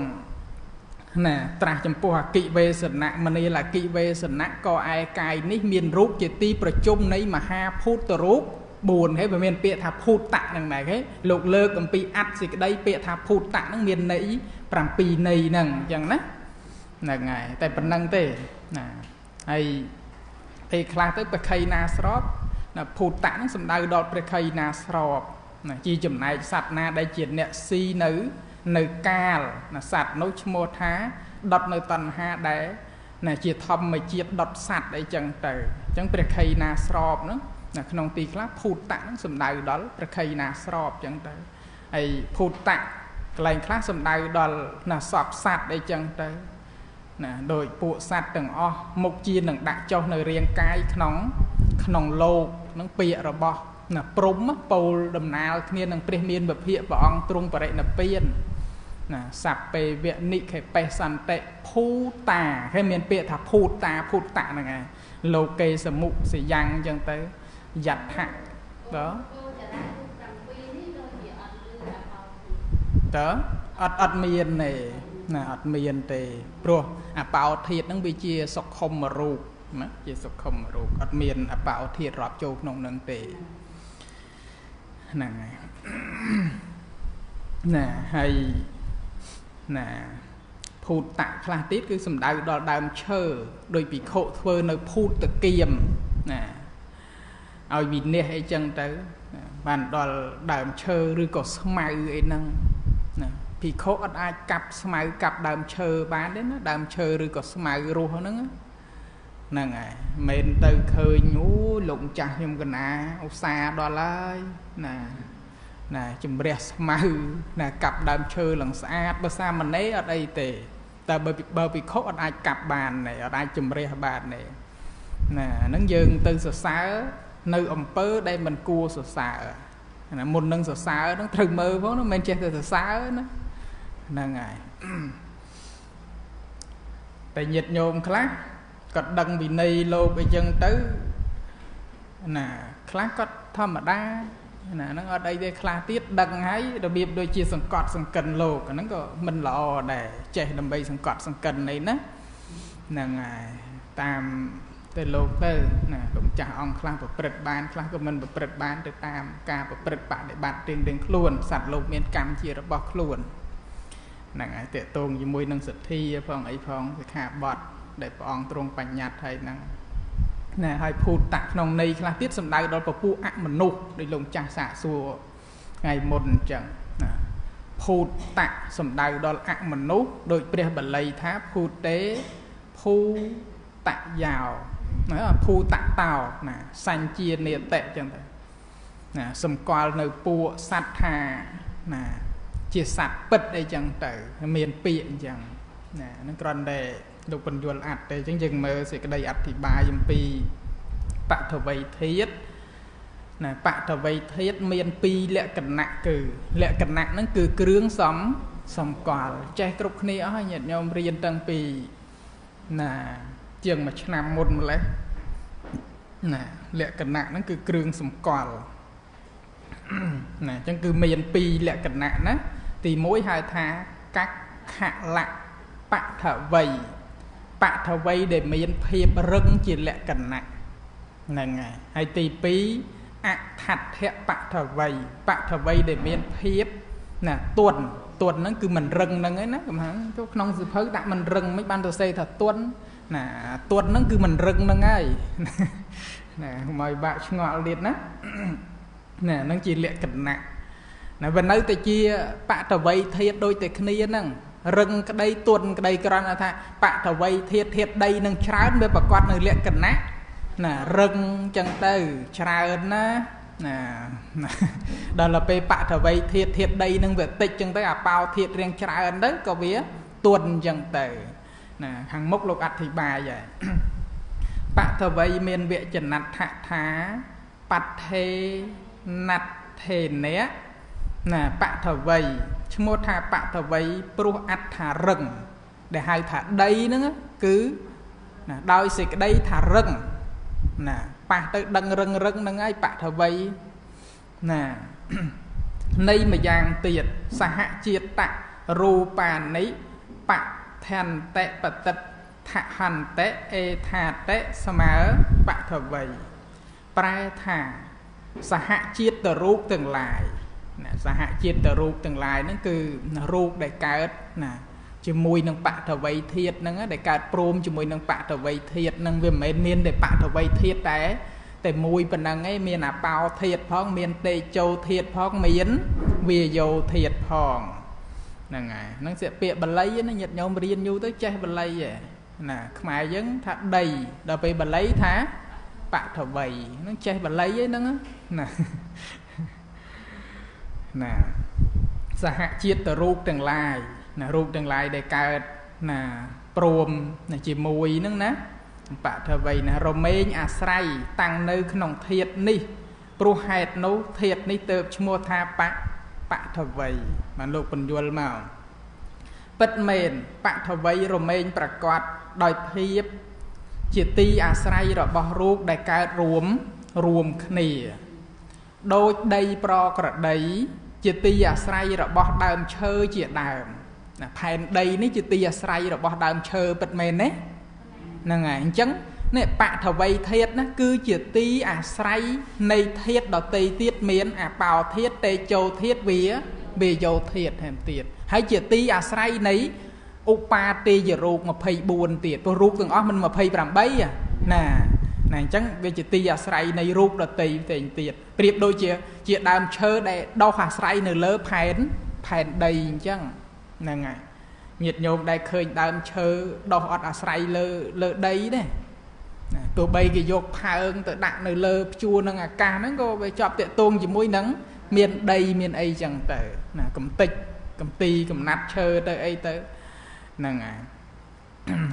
ណាត្រាស់ចំពោះអកិវេសនៈមនីលអកិវេសនៈក៏ឯកាយនេះមានរូបជាទីប្រជុំនៃមហាភូតរូប4ហើយវាមានពាក្យថាភូតតៈហ្នឹងដែរគេលោកលើកអំពីអត្តសេចក្តីពាក្យថាភូតតៈហ្នឹងមានន័យ7ន័យហ្នឹងអញ្ចឹងណាហ្នឹងហើយតែប៉ុណ្្នឹងទេណាហើយពេលខ្លះទៅប្រខៃណាស្របណាភូតៈហ្នឹងសំដៅដល់ព្រះខៃណាស្របណាជាចំណែកសត្វណាដែលជាអ្នកស៊ីនៅ នៅកាលណាសត្វនោះឈ្មោះថាដុតនៅតណ្ហាដែលណាជាធម្មជាតិដុតសត្វអីចឹងទៅអញ្ចឹងព្រះខៃណាស្របហ្នឹងណាក្នុងទីខ្លះភូតៈហ្នឹងសំដៅដល់ព្រះខៃណាស្របអញ្ចឹងទៅហើយភូតៈកន្លែងខ្លះសំដៅដល់ណាសពសត្វអីចឹងទៅណាដោយពួកសត្វទាំងអស់មុខជានឹងដាក់ចុះនៅរាងកាយក្នុងក្នុងលោកនឹងពាក្យរបស់ណាព្រំពោលដំណាលគ្នានឹងព្រះមានវិភាកព្រះអង្គទ្រង់បរិណិព្វាន ណាសัพពេវនិខេបេសន្តិភូតាគេមានពាក្យថាភូតាភូតៈហ្នឹងឯងលោកេសមុសយ៉ាងអញ្ចឹងទៅយដ្ឋៈតើតើអត់អត់មានទេណាអត់មានទេព្រោះអបោធាតហ្នឹងវាជាសុខុមរូបណាជាសុខុមរូបអត់មានអបោធាតរាប់ចូលក្នុងហ្នឹងទេហ្នឹងហើយណាហើយ ណាភូតតៈខ្លះទៀតគឺសំដៅដល់ដើមឈើដោយពិខុធ្វើនៅភូតតគៀមណាឲ្យវិនិច្ឆ័យអីចឹងទៅបានដល់ដើមឈើឬក៏ស្មៅអីហ្នឹងណាភិក្ខុអត់អាចកាប់ស្មៅកាប់ដើមឈើបានទេណាដើមឈើឬក៏ស្មៅរស់ហ្នឹងហ្នឹងហើយមិនទៅឃើញអូលោកចាស់ខ្ញុំកណាឧស្សាហ៍ដល់ហើយណា ណាជំរះស្មៅណាកាប់ដើមឈើឡើងស្អាតបើសាមណេរអត់អីទេតែបើបើភិក្ខុអត់អាចកាប់បានទេអត់អាចជំរះបានទេណាហ្នឹងយើងទៅសរសើរនៅអំពើដែលមិនគួរសរសើរណាមុននឹងសរសើរហ្នឹងត្រូវមើលផងណាមិនចេះតែសរសើរណាហ្នឹងហើយតែញាតញោមខ្លះគាត់ដឹងវិន័យលោកអីចឹងទៅណាខ្លះគាត់ធម្មតា ណាហ្នឹងអត់អីទេខ្លះទៀតដឹងហើយរបៀបដូចជាសង្កត់សង្កិនលោកអាហ្នឹងក៏មិនល្អដែរចេះដើម្បីសង្កត់សង្កិនអីណាហ្នឹងហើយតាមទៅលោកទៅណាលោកចាស់អង្គខ្លះប្រព្រឹត្តបានខ្លះក៏មិនប្រព្រឹត្តបានទៅតាមការប្រព្រឹត្តបដិបត្តិរៀងរៀងខ្លួនសត្វលោកមានកម្មជារបស់ខ្លួនហ្នឹងហើយតេតងជាមួយនឹងសទ្ធាផងអីផងសិក្ខាបទដែលព្រះអង្គទ្រង់បញ្ញត្តិហើយហ្នឹង ណាហើយភូតតក្នុងន័យខ្លះទៀតសំដៅដល់ពពួកអមនុស្សដូចលោកចាស់សាកសួរថ្ងៃមុនអញ្ចឹងណាភូតតសំដៅដល់អមនុស្សដោយព្រះបាលីថាភូតេភូតយោណាភូតតោណាសញ្ជានិតិអញ្ចឹងទៅណាសម្គាល់នៅពួកសត្វថាណាជាសត្វពិតអីចឹងទៅ មានពាក្យអញ្ចឹងណានឹងគ្រាន់តែ លោកបញ្យលអត្តទេអញ្ចឹងយើងមើលសេចក្តីអធិប្បាយអំពីបថវៃធាតណាបថវៃធាតមាន2លក្ខណៈគឺលក្ខណៈហ្នឹងគឺគ្រឿងសំសម្គាល់ចេះគ្រប់គ្នាអស់ហើយញាតិញោមរៀនតាំងពីណាជាងមួយឆ្នាំមុនម្លេះណាលក្ខណៈហ្នឹងគឺគ្រឿងសម្គាល់ណាអញ្ចឹងគឺមាន2លក្ខណៈណាទី1ហៅថាកខលៈបថវៃ បថវ័យដែលមានភាពរឹងជាលក្ខណៈហ្នឹងហើយហើយទី2អថដ្ឋបថវ័យបថវ័យដែលមានភាពណាទន់ទន់ហ្នឹងគឺមិនរឹងហ្នឹងឯណាកំហឹងចូលក្នុងសិភៅដាក់មិនរឹងមិនបានទៅសេថាទន់ណាទន់ហ្នឹងគឺមិនរឹងហ្នឹងហើយណាកុំឲ្យបាក់ឆ្ងល់ទៀតណាណាហ្នឹងជាលក្ខណៈណាវានៅតែជាបតវ័យធាតដូចតែគ្នាហ្នឹង រឹងក្តីទន់ក្តីក្រន់ថាបតវ័យធាតធាតដីនឹងច្រើនវាប្រកាសនៅលក្ខណៈណារឹងចឹងទៅច្រើនណាណាដល់ទៅពេលបតវ័យធាតធាតដីនឹងវាតិចចឹងទៅអាប៉ោធាតរៀងច្រើនទៅក៏វាទន់ចឹងទៅណាខាងមុខលោកអធិប្បាយហើយបតវ័យមានវចនដ្ឋថាបថេណដ្ឋេនៈ ណាបថវ័យឈ្មោះថាបតវ័យព្រោះអត្ថារឹងដែលហៅថាដីហ្នឹងគឺណាដោយសេចក្តីថារឹងណាប៉ះទៅដឹងរឹងរឹងហ្នឹងហើយបថវ័យណានៃម្យ៉ាងទៀតសហជាតិតរូបានិបឋន្តបតិថហន្តអេថាតស្មើបថវ័យប្រែថាសហជាតិរូបទាំងឡាយ ណាសហជាតិរូបទាំងឡាយហ្នឹងគឺរូបដែលកើតណាជាមួយនឹងបតវ័យធាតហ្នឹងដែលកើតព្រមជាមួយនឹងបតវ័យធាតហ្នឹងវាមិនមែនមានតែបតវ័យធាតតែតែមួយប៉ុណ្ណឹងឯងមានអបោធាតផងមានតេជោធាតផងមានវាយោធាតផងហ្នឹងហើយហ្នឹងសិពាក្យបល័យណាញាតិញោមរៀនយូរទៅចេះបល័យឯណាខ្មែរយើងថាដីដល់ពេលបល័យថាបតវ័យហ្នឹងចេះបល័យឯហ្នឹងណា ណាសហជាតិរូបទាំងឡាយណារូបទាំងឡាយដែលកើតណាព្រមណាជាមួយហ្នឹងណាបថវ័យណារមែងអាស្រ័យតាំងនៅក្នុងធាតនេះព្រោះហេតុនោះធាតនេះទៅឈ្មោះថាបបថវ័យបានលោកបញ្យល់មកពិតមែនបថវ័យរមែងប្រកាសដោយភាពជាទីអាស្រ័យរបស់រូបដែលកើតរួមរួមគ្នាដូចដីប្រក្រដី ជជាទីអាស្រ័យរបស់ដើមឈើជាដើមណាផែនដីនេះជាទីអាស្រ័យរបស់ដើមឈើពិតមែនទេហ្នឹងហើយអញ្ចឹងនេះបថវ័យធាតណាគឺជាទីអាស្រ័យនៃធាតដតីទៀតមានអាបោធាតតេជោធាតវាវាយោធាតថែមទៀតហើយជាទីអាស្រ័យនៃឧបាទេយរូប24ទៀតព្រោះរូបទាំងអស់មិន28ណា ណាអញ្ចឹងវាជាទីអាស្រ័យនៃរូបដតីផ្សេងទៀតប្រៀបដូចជាជាដើមឈើដែលដុះអាស្រ័យនៅលើផែនផែនដីអញ្ចឹងហ្នឹងហើយញាតិញោមដែលឃើញដើមឈើដុះអត់អាស្រ័យលើលើដីទេណាទោះបីគេយកផើងទៅដាក់នៅលើព្យួរនឹងអាកាសហ្នឹងក៏វាជាប់តាក់ទងជាមួយនឹងមានដីមានអីចឹងទៅណាកំតិចកំទីកំណាត់ឈើទៅអីទៅហ្នឹងហើយ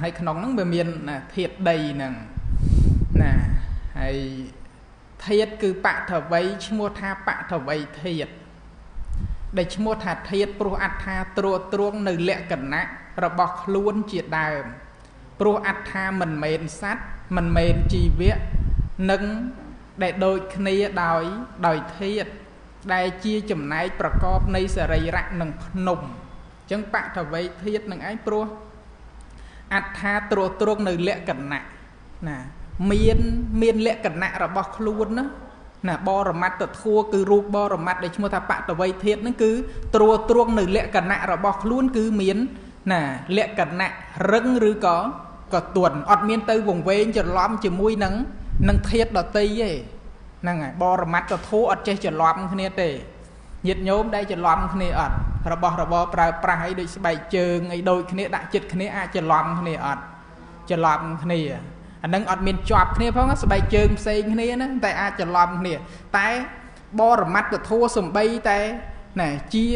ហើយក្នុងហ្នឹងវាមានធាតដីហ្នឹង ណាហើយធាតគឺបថវ័យឈ្មោះថាបថវ័យធាតដែលឈ្មោះថាធាតព្រោះអត្ថាត្រួតត្រងនៅលក្ខណៈរបស់ខ្លួនជាដើមព្រោះអត្ថាមិនមែនសត្វមិនមែនជីវៈនឹងដែលដូចគ្នាដោយដោយធាតដែលជាចំណែកប្រកបនៃសរីរៈនិងភ្នំអញ្ចឹងបតវ័យធាតនឹងឯងព្រោះអត្ថាត្រួតត្រងនៅលក្ខណៈណា មានមានលក្ខណៈរបស់ខ្លួនណាណាបរមត្តធัวគឺរូបបរមត្តដែលឈ្មោះថាបតវ័យធាតហ្នឹងគឺត្រួតត្រងនៅលក្ខណៈរបស់ខ្លួនគឺមានណាលក្ខណៈរឹងឬក៏ក៏ទន់អត់មានទៅវង្វេងច្រឡំជាមួយនឹងនឹងធាតដតីទេហ្នឹងហើយបរមត្តធัวអត់ចេះច្រឡំគ្នាទេញាតញោមដែលច្រឡំគ្នាអត់របស់របរប្រើប្រាស់អីដូចស្បែកជើងអីដូចគ្នាដាក់ចិត្តគ្នាអាចច្រឡំគ្នាអត់ច្រឡំគ្នា អានឹងអត់មានជាប់គ្នាផងស្បែកជើងផ្សេងគ្នាណាតែអាចច្រឡំគ្នាតែបរមត្តធัวសំបីតែណាជា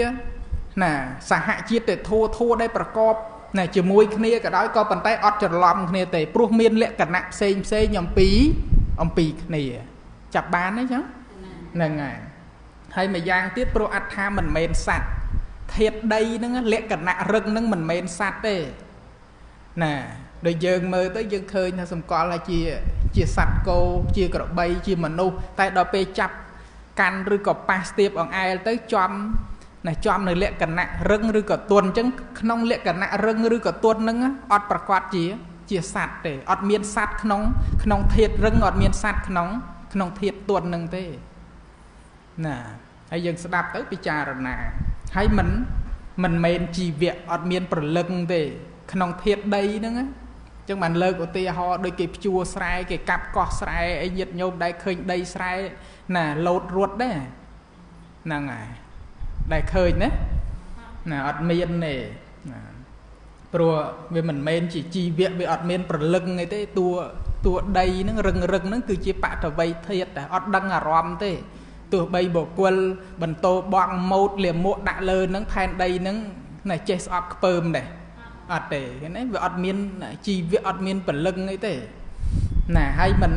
ណាសហជាតិធัวធัวដែលប្រកបណាជាមួយគ្នាក៏ដោយក៏ប៉ុន្តែអត់ច្រឡំគ្នាទេព្រោះមានលក្ខណៈផ្សេងផ្សេងអំពីអំពីគ្នាចាប់បានទេចឹងហ្នឹងហើយហើយមួយយ៉ាងទៀតព្រោះអត្ថាមិនមែនសัตว์ធាតដីហ្នឹងលក្ខណៈរឹងហ្នឹងមិនមែនសัตว์ទេណា ដូចយើងមើលទៅយើងឃើញថាសម្គាល់ថាជាជាសត្វគោជាក្របីជាមនុស្សតែដល់ពេលចាប់កាន់ឬក៏ប៉ះស្ទាបអង្អែលទៅចំណាចំនៅលក្ខណៈរឹងឬក៏ទន់អញ្ចឹងក្នុងលក្ខណៈរឹងឬក៏ទន់ហ្នឹងអត់ប្រកាសជាជាសត្វទេអត់មានសត្វក្នុង ក្នុងធាតរឹងអត់មានសត្វក្នុង ក្នុងធាតទន់ហ្នឹងទេណាហើយយើងស្ដាប់ទៅពិចារណាហើយមិនមិនមែនជីវៈអត់មានប្រលឹងទេ ក្នុងធាតដីហ្នឹង ចឹងបានលើកឧទាហរណ៍ដូចគេភ្ជួរស្រែគេកាប់កោះស្រែអីញាតញោមដែលឃើញដីស្រែណាលោតរត់ដែរហ្នឹងហើយដែលឃើញណាណាអត់មានទេណាព្រោះវាមិនមែនជាជីវៈវាអត់មានប្រលឹងអីទេតួតួដីហ្នឹងរឹងរឹងហ្នឹងគឺជាបតវ័យធាតតែអត់ដឹងអារម្មណ៍ទេទោះបីបុគ្គលបន្តបងម៉ូតលាមកដាក់លើហ្នឹងផែនដីហ្នឹងណាចេះស្អប់ខ្ពើមដែរ អត់ទេឃើញទេវាអត់មានជីវៈអត់មានពលឹងអីទេណាហើយមិន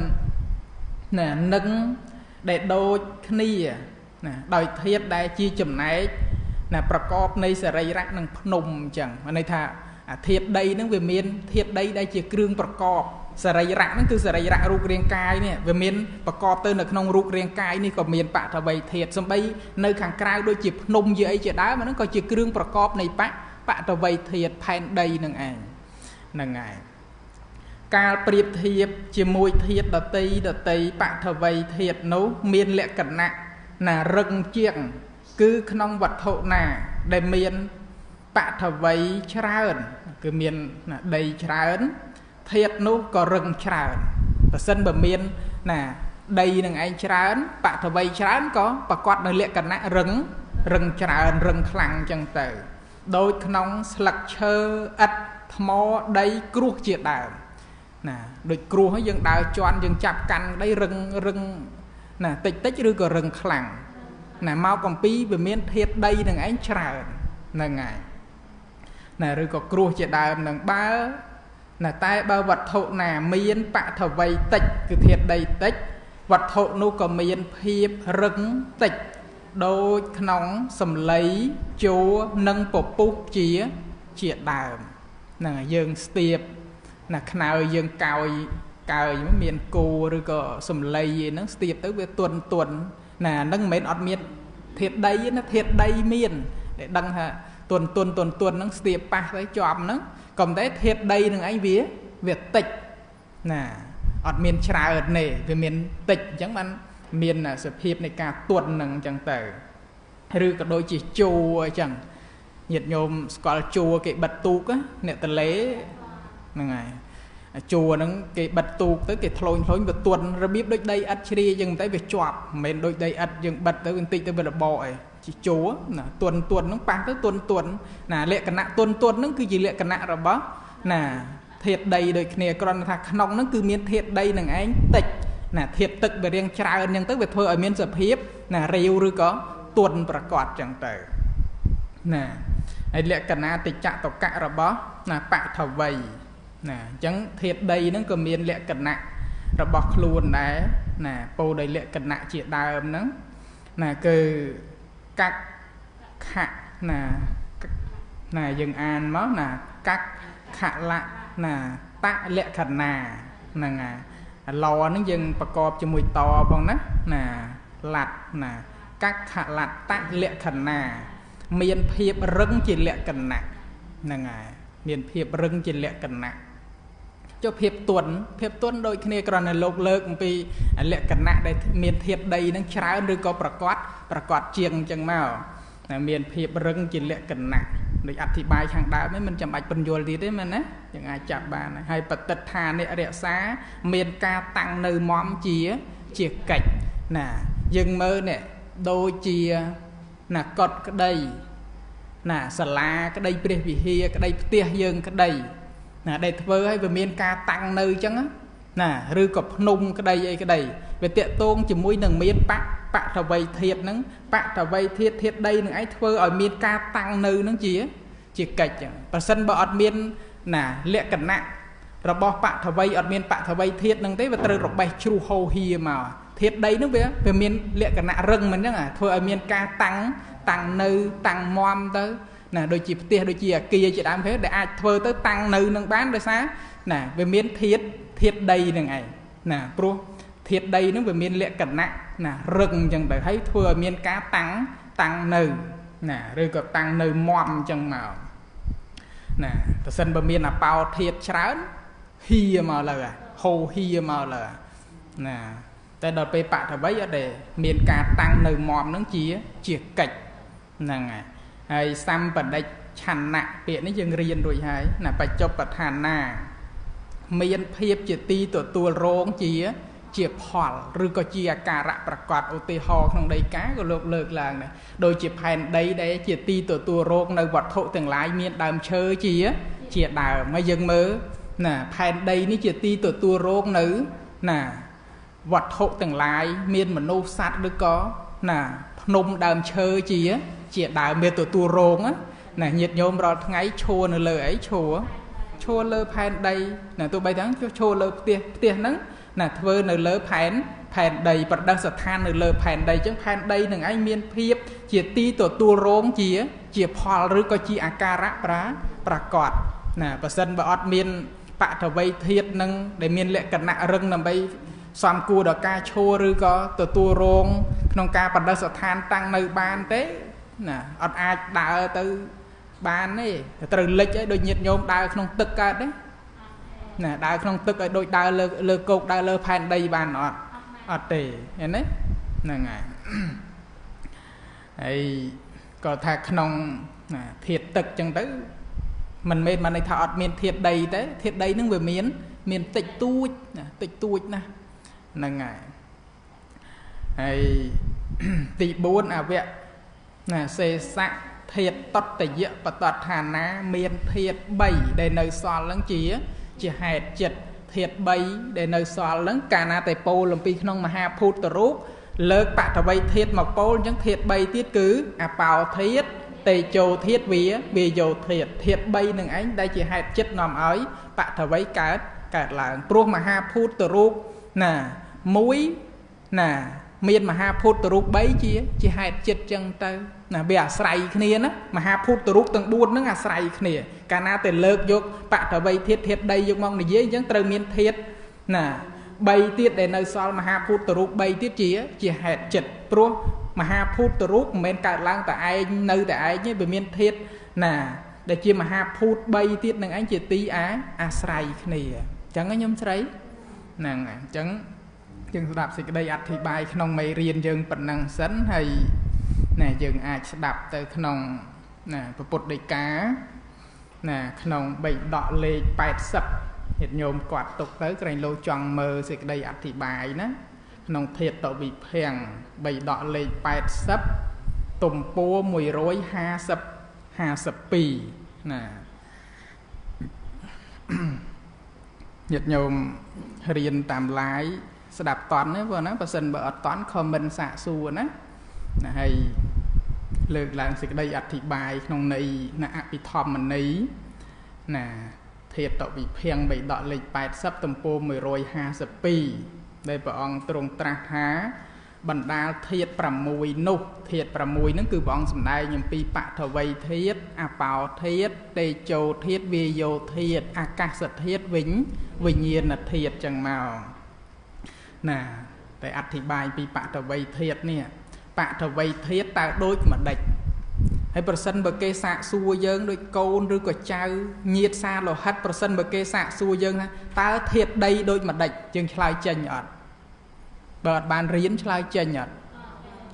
ណានឹងដែលដូចគ្នាណាដោយធាតដែលជាចំណែកណាប្រកបនៃសរីរៈនិងភ្នំអញ្ចឹងមានន័យថាអាធាតដីហ្នឹងវាមានធាតដីដែលជាគ្រឿងប្រកបសរីរៈហ្នឹងគឺសរីរៈរូបរាងកាយនេះវាមានប្រកបទៅនៅក្នុងរូបរាងកាយនេះក៏មានបតវ័យធាតសំបីនៅខាងក្រៅដូចជាភ្នំជាអីជាដើមហ្នឹងក៏ជាគ្រឿងប្រកបនៃប បតវ័យធាតផែនដីនឹងឯងហ្នឹងឯងកាលប្រៀបធៀបជាមួយធាតដតីដតីបថវ័យធាតនោះមានលក្ខណៈណារឹងជាងគឺក្នុងវត្ថុណាដែលមានបថវ័យច្រើន គឺមានដីច្រើនធាតនោះក៏រឹងច្រើនបើសិនបើមានណាដីនឹងឯងច្រើនបថវ័យច្រើនក៏ប្រកាសនៅលក្ខណៈរឹងរឹងច្រើនរឹងខ្លាំងអញ្ចឹងទៅ ដូចក្នុងស្លឹកឈើឥដ្ឋថ្មដីគ្រោះជាដើមណាដូចគ្រោះយើងដើរជន់យើងចាប់កាន់ដីរឹងរឹងណាតិចតិចឬក៏រឹងខ្លាំងណាមកកំពីវាមានធាតដីនឹងឯងច្រើនហ្នឹងហើយណាឬក៏គ្រោះជាដើមនឹងបើណាតែបើវត្ថុណាមានបថវ័យតិចគឺធាតដីតិចវត្ថុនោះក៏មានភាពរឹងតិច ដូចក្នុងសំឡីជួនិងពពុះជាជាដើមហ្នឹងហើយយើងស្ទាបណាខ្នើយើងកោយកើយមានគោឬក៏សំឡីហ្នឹងស្ទាបទៅវាទន់ទន់ណាហ្នឹងមិនមែនអត់មានធាតដីណាធាតដីមានដែលដឹងថាទុនទុនទុនទុនហ្នឹងស្ទាបប៉ះទៅជាប់ហ្នឹងក៏តែធាតដីនឹងឯងវាវាតិចណាអត់មានច្រើនទេវាមានតិចអញ្ចឹងបាន មានសភាពនៃការទន់នឹងអញ្ចឹងទៅឬក៏ដូចជាជួអញ្ចឹងញាតិញោមស្គាល់ជួគេបិទទូកអ្នកតលេហ្នឹងហើយជួហ្នឹងគេបិទទូកទៅគេធ្លូញធ្លូញវាទន់របៀបដូចដីឥដ្ឋជ្រាអញ្ចឹងទៅវាជាប់មិនមែនដូចដីឥដ្ឋយើងបិទទៅបន្តិចទៅវារបកអីជាជួណាទន់ទន់ហ្នឹងប៉ះទៅទន់ទន់ណាលក្ខណៈទន់ទន់ហ្នឹងគឺជាលក្ខណៈរបស់ណាធាតដីដូចគ្នាគ្រាន់តែថាក្នុងហ្នឹងគឺមានធាតដីនឹងឯងតិច ណាធាតទឹកវារៀងច្រើនអញ្ចឹងទៅវាធ្វើឲ្យមានសភាពណារាវឬក៏ទន់ប្រកបអញ្ចឹងទៅណាហើយលក្ខណៈតិចតកៈរបស់ណាបថវ័យណាអញ្ចឹងធាតដីហ្នឹងក៏មានលក្ខណៈរបស់ខ្លួនដែរណាពោដោយលក្ខណៈជាដើមហ្នឹងណាគឺកាក់ខៈណាណាយើងអានមកណាកាក់ខលៈណាតលក្ខណាហ្នឹងហើយ ឡហ្នឹងយើងប្រកបជាមួយតផងណាណាឡាត់ណាកាក់ខលៈតលក្ខណាមានភាពរឹងជាលក្ខណៈហ្នឹងហើយមានភាពរឹងជាលក្ខណៈចុះភាពទន់ភាពទន់ដូចគ្នាគ្រាន់តែលោកលើកអំពីលក្ខណៈដែលមានធាតដីនឹងច្រើនឬក៏ប្រកបប្រកបជាងអញ្ចឹងមក មានភាពរឹងជាលក្ខណៈដូចអធិប្បាយខាងដើមហ្នឹងមិនចាំបាច់បញ្យល់ទៀតទេមែនណាយើងអាចចាប់បានហើយបតិដ្ឋានិរក្សាមានការតាំងនៅមមជាជាកិច្ចណាយើងមើលនេះដូចជាណាកត់ក្តីណាសាលាក្តីព្រះវិហារក្តីផ្ទះយើងក្តីណាដែលធ្វើឲ្យវាមានការតាំងនៅអញ្ចឹងណា ឬក៏ភ្នំក្តីអីក្តីវាតកតងជាមួយនឹងមានបកបតវ័យធាតហ្នឹងបតវ័យធាតធាតដីនឹងឯងធ្វើឲ្យមានការតាំងនៅហ្នឹងជា ជាកិច្ចចឹងប្រសិនបើអត់មានណាលក្ខណៈរបស់បតវ័យអត់មានបតវ័យធាតហ្នឹងទេវាត្រូវរបេះជ្រុះហោហៀមកធាតដីហ្នឹងវាវាមានលក្ខណៈរឹងមិនចឹងធ្វើឲ្យមានការតាំងតាំងនៅតាំងមមទៅណាដូចជាផ្ទះដូចជាអាគារជាដើមគេដែលអាចធ្វើទៅតាំងនៅនឹងបានដោយសារណាវាមានធាត ធាតដីនឹងឯងណាព្រោះធាតដីនឹងវាមានលក្ខណៈណារឹងអញ្ចឹងទៅហើយធ្វើឲ្យមានការតាំងតាំងនៅណាឬក៏តាំងនៅមមអញ្ចឹងមកណាប្រសិនបើមានអបោធាតច្រើនហៀមកលើហូហៀមកលើណាតែដល់ពេលបតវ័យអត់ទេមានការតាំងនៅមមនឹងជាជាកិច្ចហ្នឹងហើយហើយសម្បដិឆន្ទៈពាក្យនេះយើងរៀនរួចហើយណាបច្ចុប្បឋានា មានភាពជាទីទទួលរងជាជាផលឬក៏ជាអាការៈប្រកបឧទាហរណ៍ក្នុងដីកាក៏លោកលើកឡើងដែរដូចជាផែនដីដែលជាទីទទួលរងនៅវត្ថុទាំងឡាយមានដើមឈើជា ជាដើមហើយយើងមើលណាផែនដីនេះជាទីទទួលរងនៅណាវត្ថុទាំងឡាយមានមនុស្សសត្វឬក៏ណាភ្នំដើមឈើជា ជាដើមមានទទួលរងណាញាតញោមរាល់ថ្ងៃឈួរនៅលើអីឈួរ ឈួរលើផែនដីណាទោះបីទាំងឈួរលើផ្ទះផ្ទះហ្នឹងណាធ្វើនៅលើផែនផែនដីប្រដិស្ថាននៅលើផែនដីអញ្ចឹងផែនដីនឹងឯងមានភាពជាទីទទួលរងជា ជាផលឬក៏ជាអាការៈប្រាប្រកបណាបើសិនបើអត់មានបតវ័យធាតនឹងដែលមានលក្ខណៈរឹងដើម្បីសំគួរដល់ការឈួរឬក៏ទទួលរង ក្នុងការបដិស្ថានតាំងនៅបានទេណាអត់អាចដើរទៅ បានទេត្រូវលិចឲ្យដូចញាតញោមដើរក្នុងទឹកកើតទេណាដើរក្នុងទឹកឲ្យដូចដើរលើលើគោកដើរលើផែនដីបានអត់អត់ទេឃើញទេហ្នឹងហើយហើយក៏ថាក្នុងណាធាតទឹកចឹងទៅមិនមែនមកន័យថាអត់មានធាតដីទេធាតដីហ្នឹងវាមាន មានតិចតួចណាតិចតួចណាហ្នឹងហើយហើយទី4អវៈណាសេសៈ ធាតតតយៈបតដ្ឋានាមានធាត3ដែលនៅសល់ហ្នឹងជាជាហេតុចិត្តធាត3ដែលនៅសល់ហ្នឹងកាលណាតែពោលអំពីក្នុងមហាភូតរូបលើកបតវ័យធាតមកពោលអញ្ចឹងធាត3ទៀតគឺអបោធាតតេជោធាតវាវាយោធាតធាត3នឹងឯងដែលជាហេតុចិត្តនាំឲ្យបតវ័យកើតកើតឡើងព្រោះមហាភូតរូបណាមួយណាមានមហាភូតរូប3ជាជាហេតុចិត្តចឹងទៅ ណាវាអាស្រ័យគ្នាណាមហាភូតរូបទាំង4ហ្នឹងអាស្រ័យគ្នា កាលណាតែលើកយកបតវ័យធាតធាតដីយកមកនិយាយអញ្ចឹងត្រូវមានធាតណា3ទៀតដែលនៅសល់មហាភូតរូប3ទៀតជា ជាហេតុចិត្តព្រោះមហាភូតរូបមិនមែនកើតឡើងតែឯងនៅតែឯងទេវាមានធាតុណាដែលជាមហាភូត3ទៀតនឹងឯងជាទីអាអាស្រ័យគ្នាអញ្ចឹងខ្ញុំស្រីហ្នឹងអញ្ចឹងយើងស្ដាប់សេចក្តីអធិប្បាយក្នុងមេរៀនយើងប៉ុណ្ណឹងសិនហើយ ណាយើងអាចស្ដាប់ទៅក្នុងណាពុទ្ធដីកាណាក្នុងបៃដកលេខ80ញាតិញោមគាត់ទុកទៅក្រែងលោចង់មើលសេចក្តីអធិប្បាយណាក្នុងធាតុតវិភាំងបៃដកលេខ80ទំពួរ150 52ណាញាតិញោមរៀនតាម live ស្ដាប់តន់ណាបងណាបើសិនបើអត់តន់ comment សាកសួរណា ណាហើយលើកឡើងសេចក្តីអធិប្បាយក្នុងន័យណាអភិធម្មន័យណាធាតវិភាំងបៃដកលេខ80ទំព័រ152ដែលព្រះអង្គទ្រង់ត្រាស់ថាបណ្ដាលធាត6នោះធាត6ហ្នឹងគឺព្រះអង្គសម្ដែងអំពីបថវ័យធាតអបោធាតតេជោធាតវាយោធាតអាកាសធាតវិញវិញ្ញាណធាតចឹងមកណាតែអធិប្បាយពីបតវ័យធាតនេះ បតវ័យធាតតើដូចម្ដេចហើយប្រសិនបើគេសាកសួរយើងដូចកូនឬក៏ចៅញាតសាលោហិតប្រសិនបើគេសាកសួរយើងថាតើធាតដីដូចម្ដេចយើងឆ្លើយចេញអត់បើអត់បានរៀនឆ្លើយចេញអត់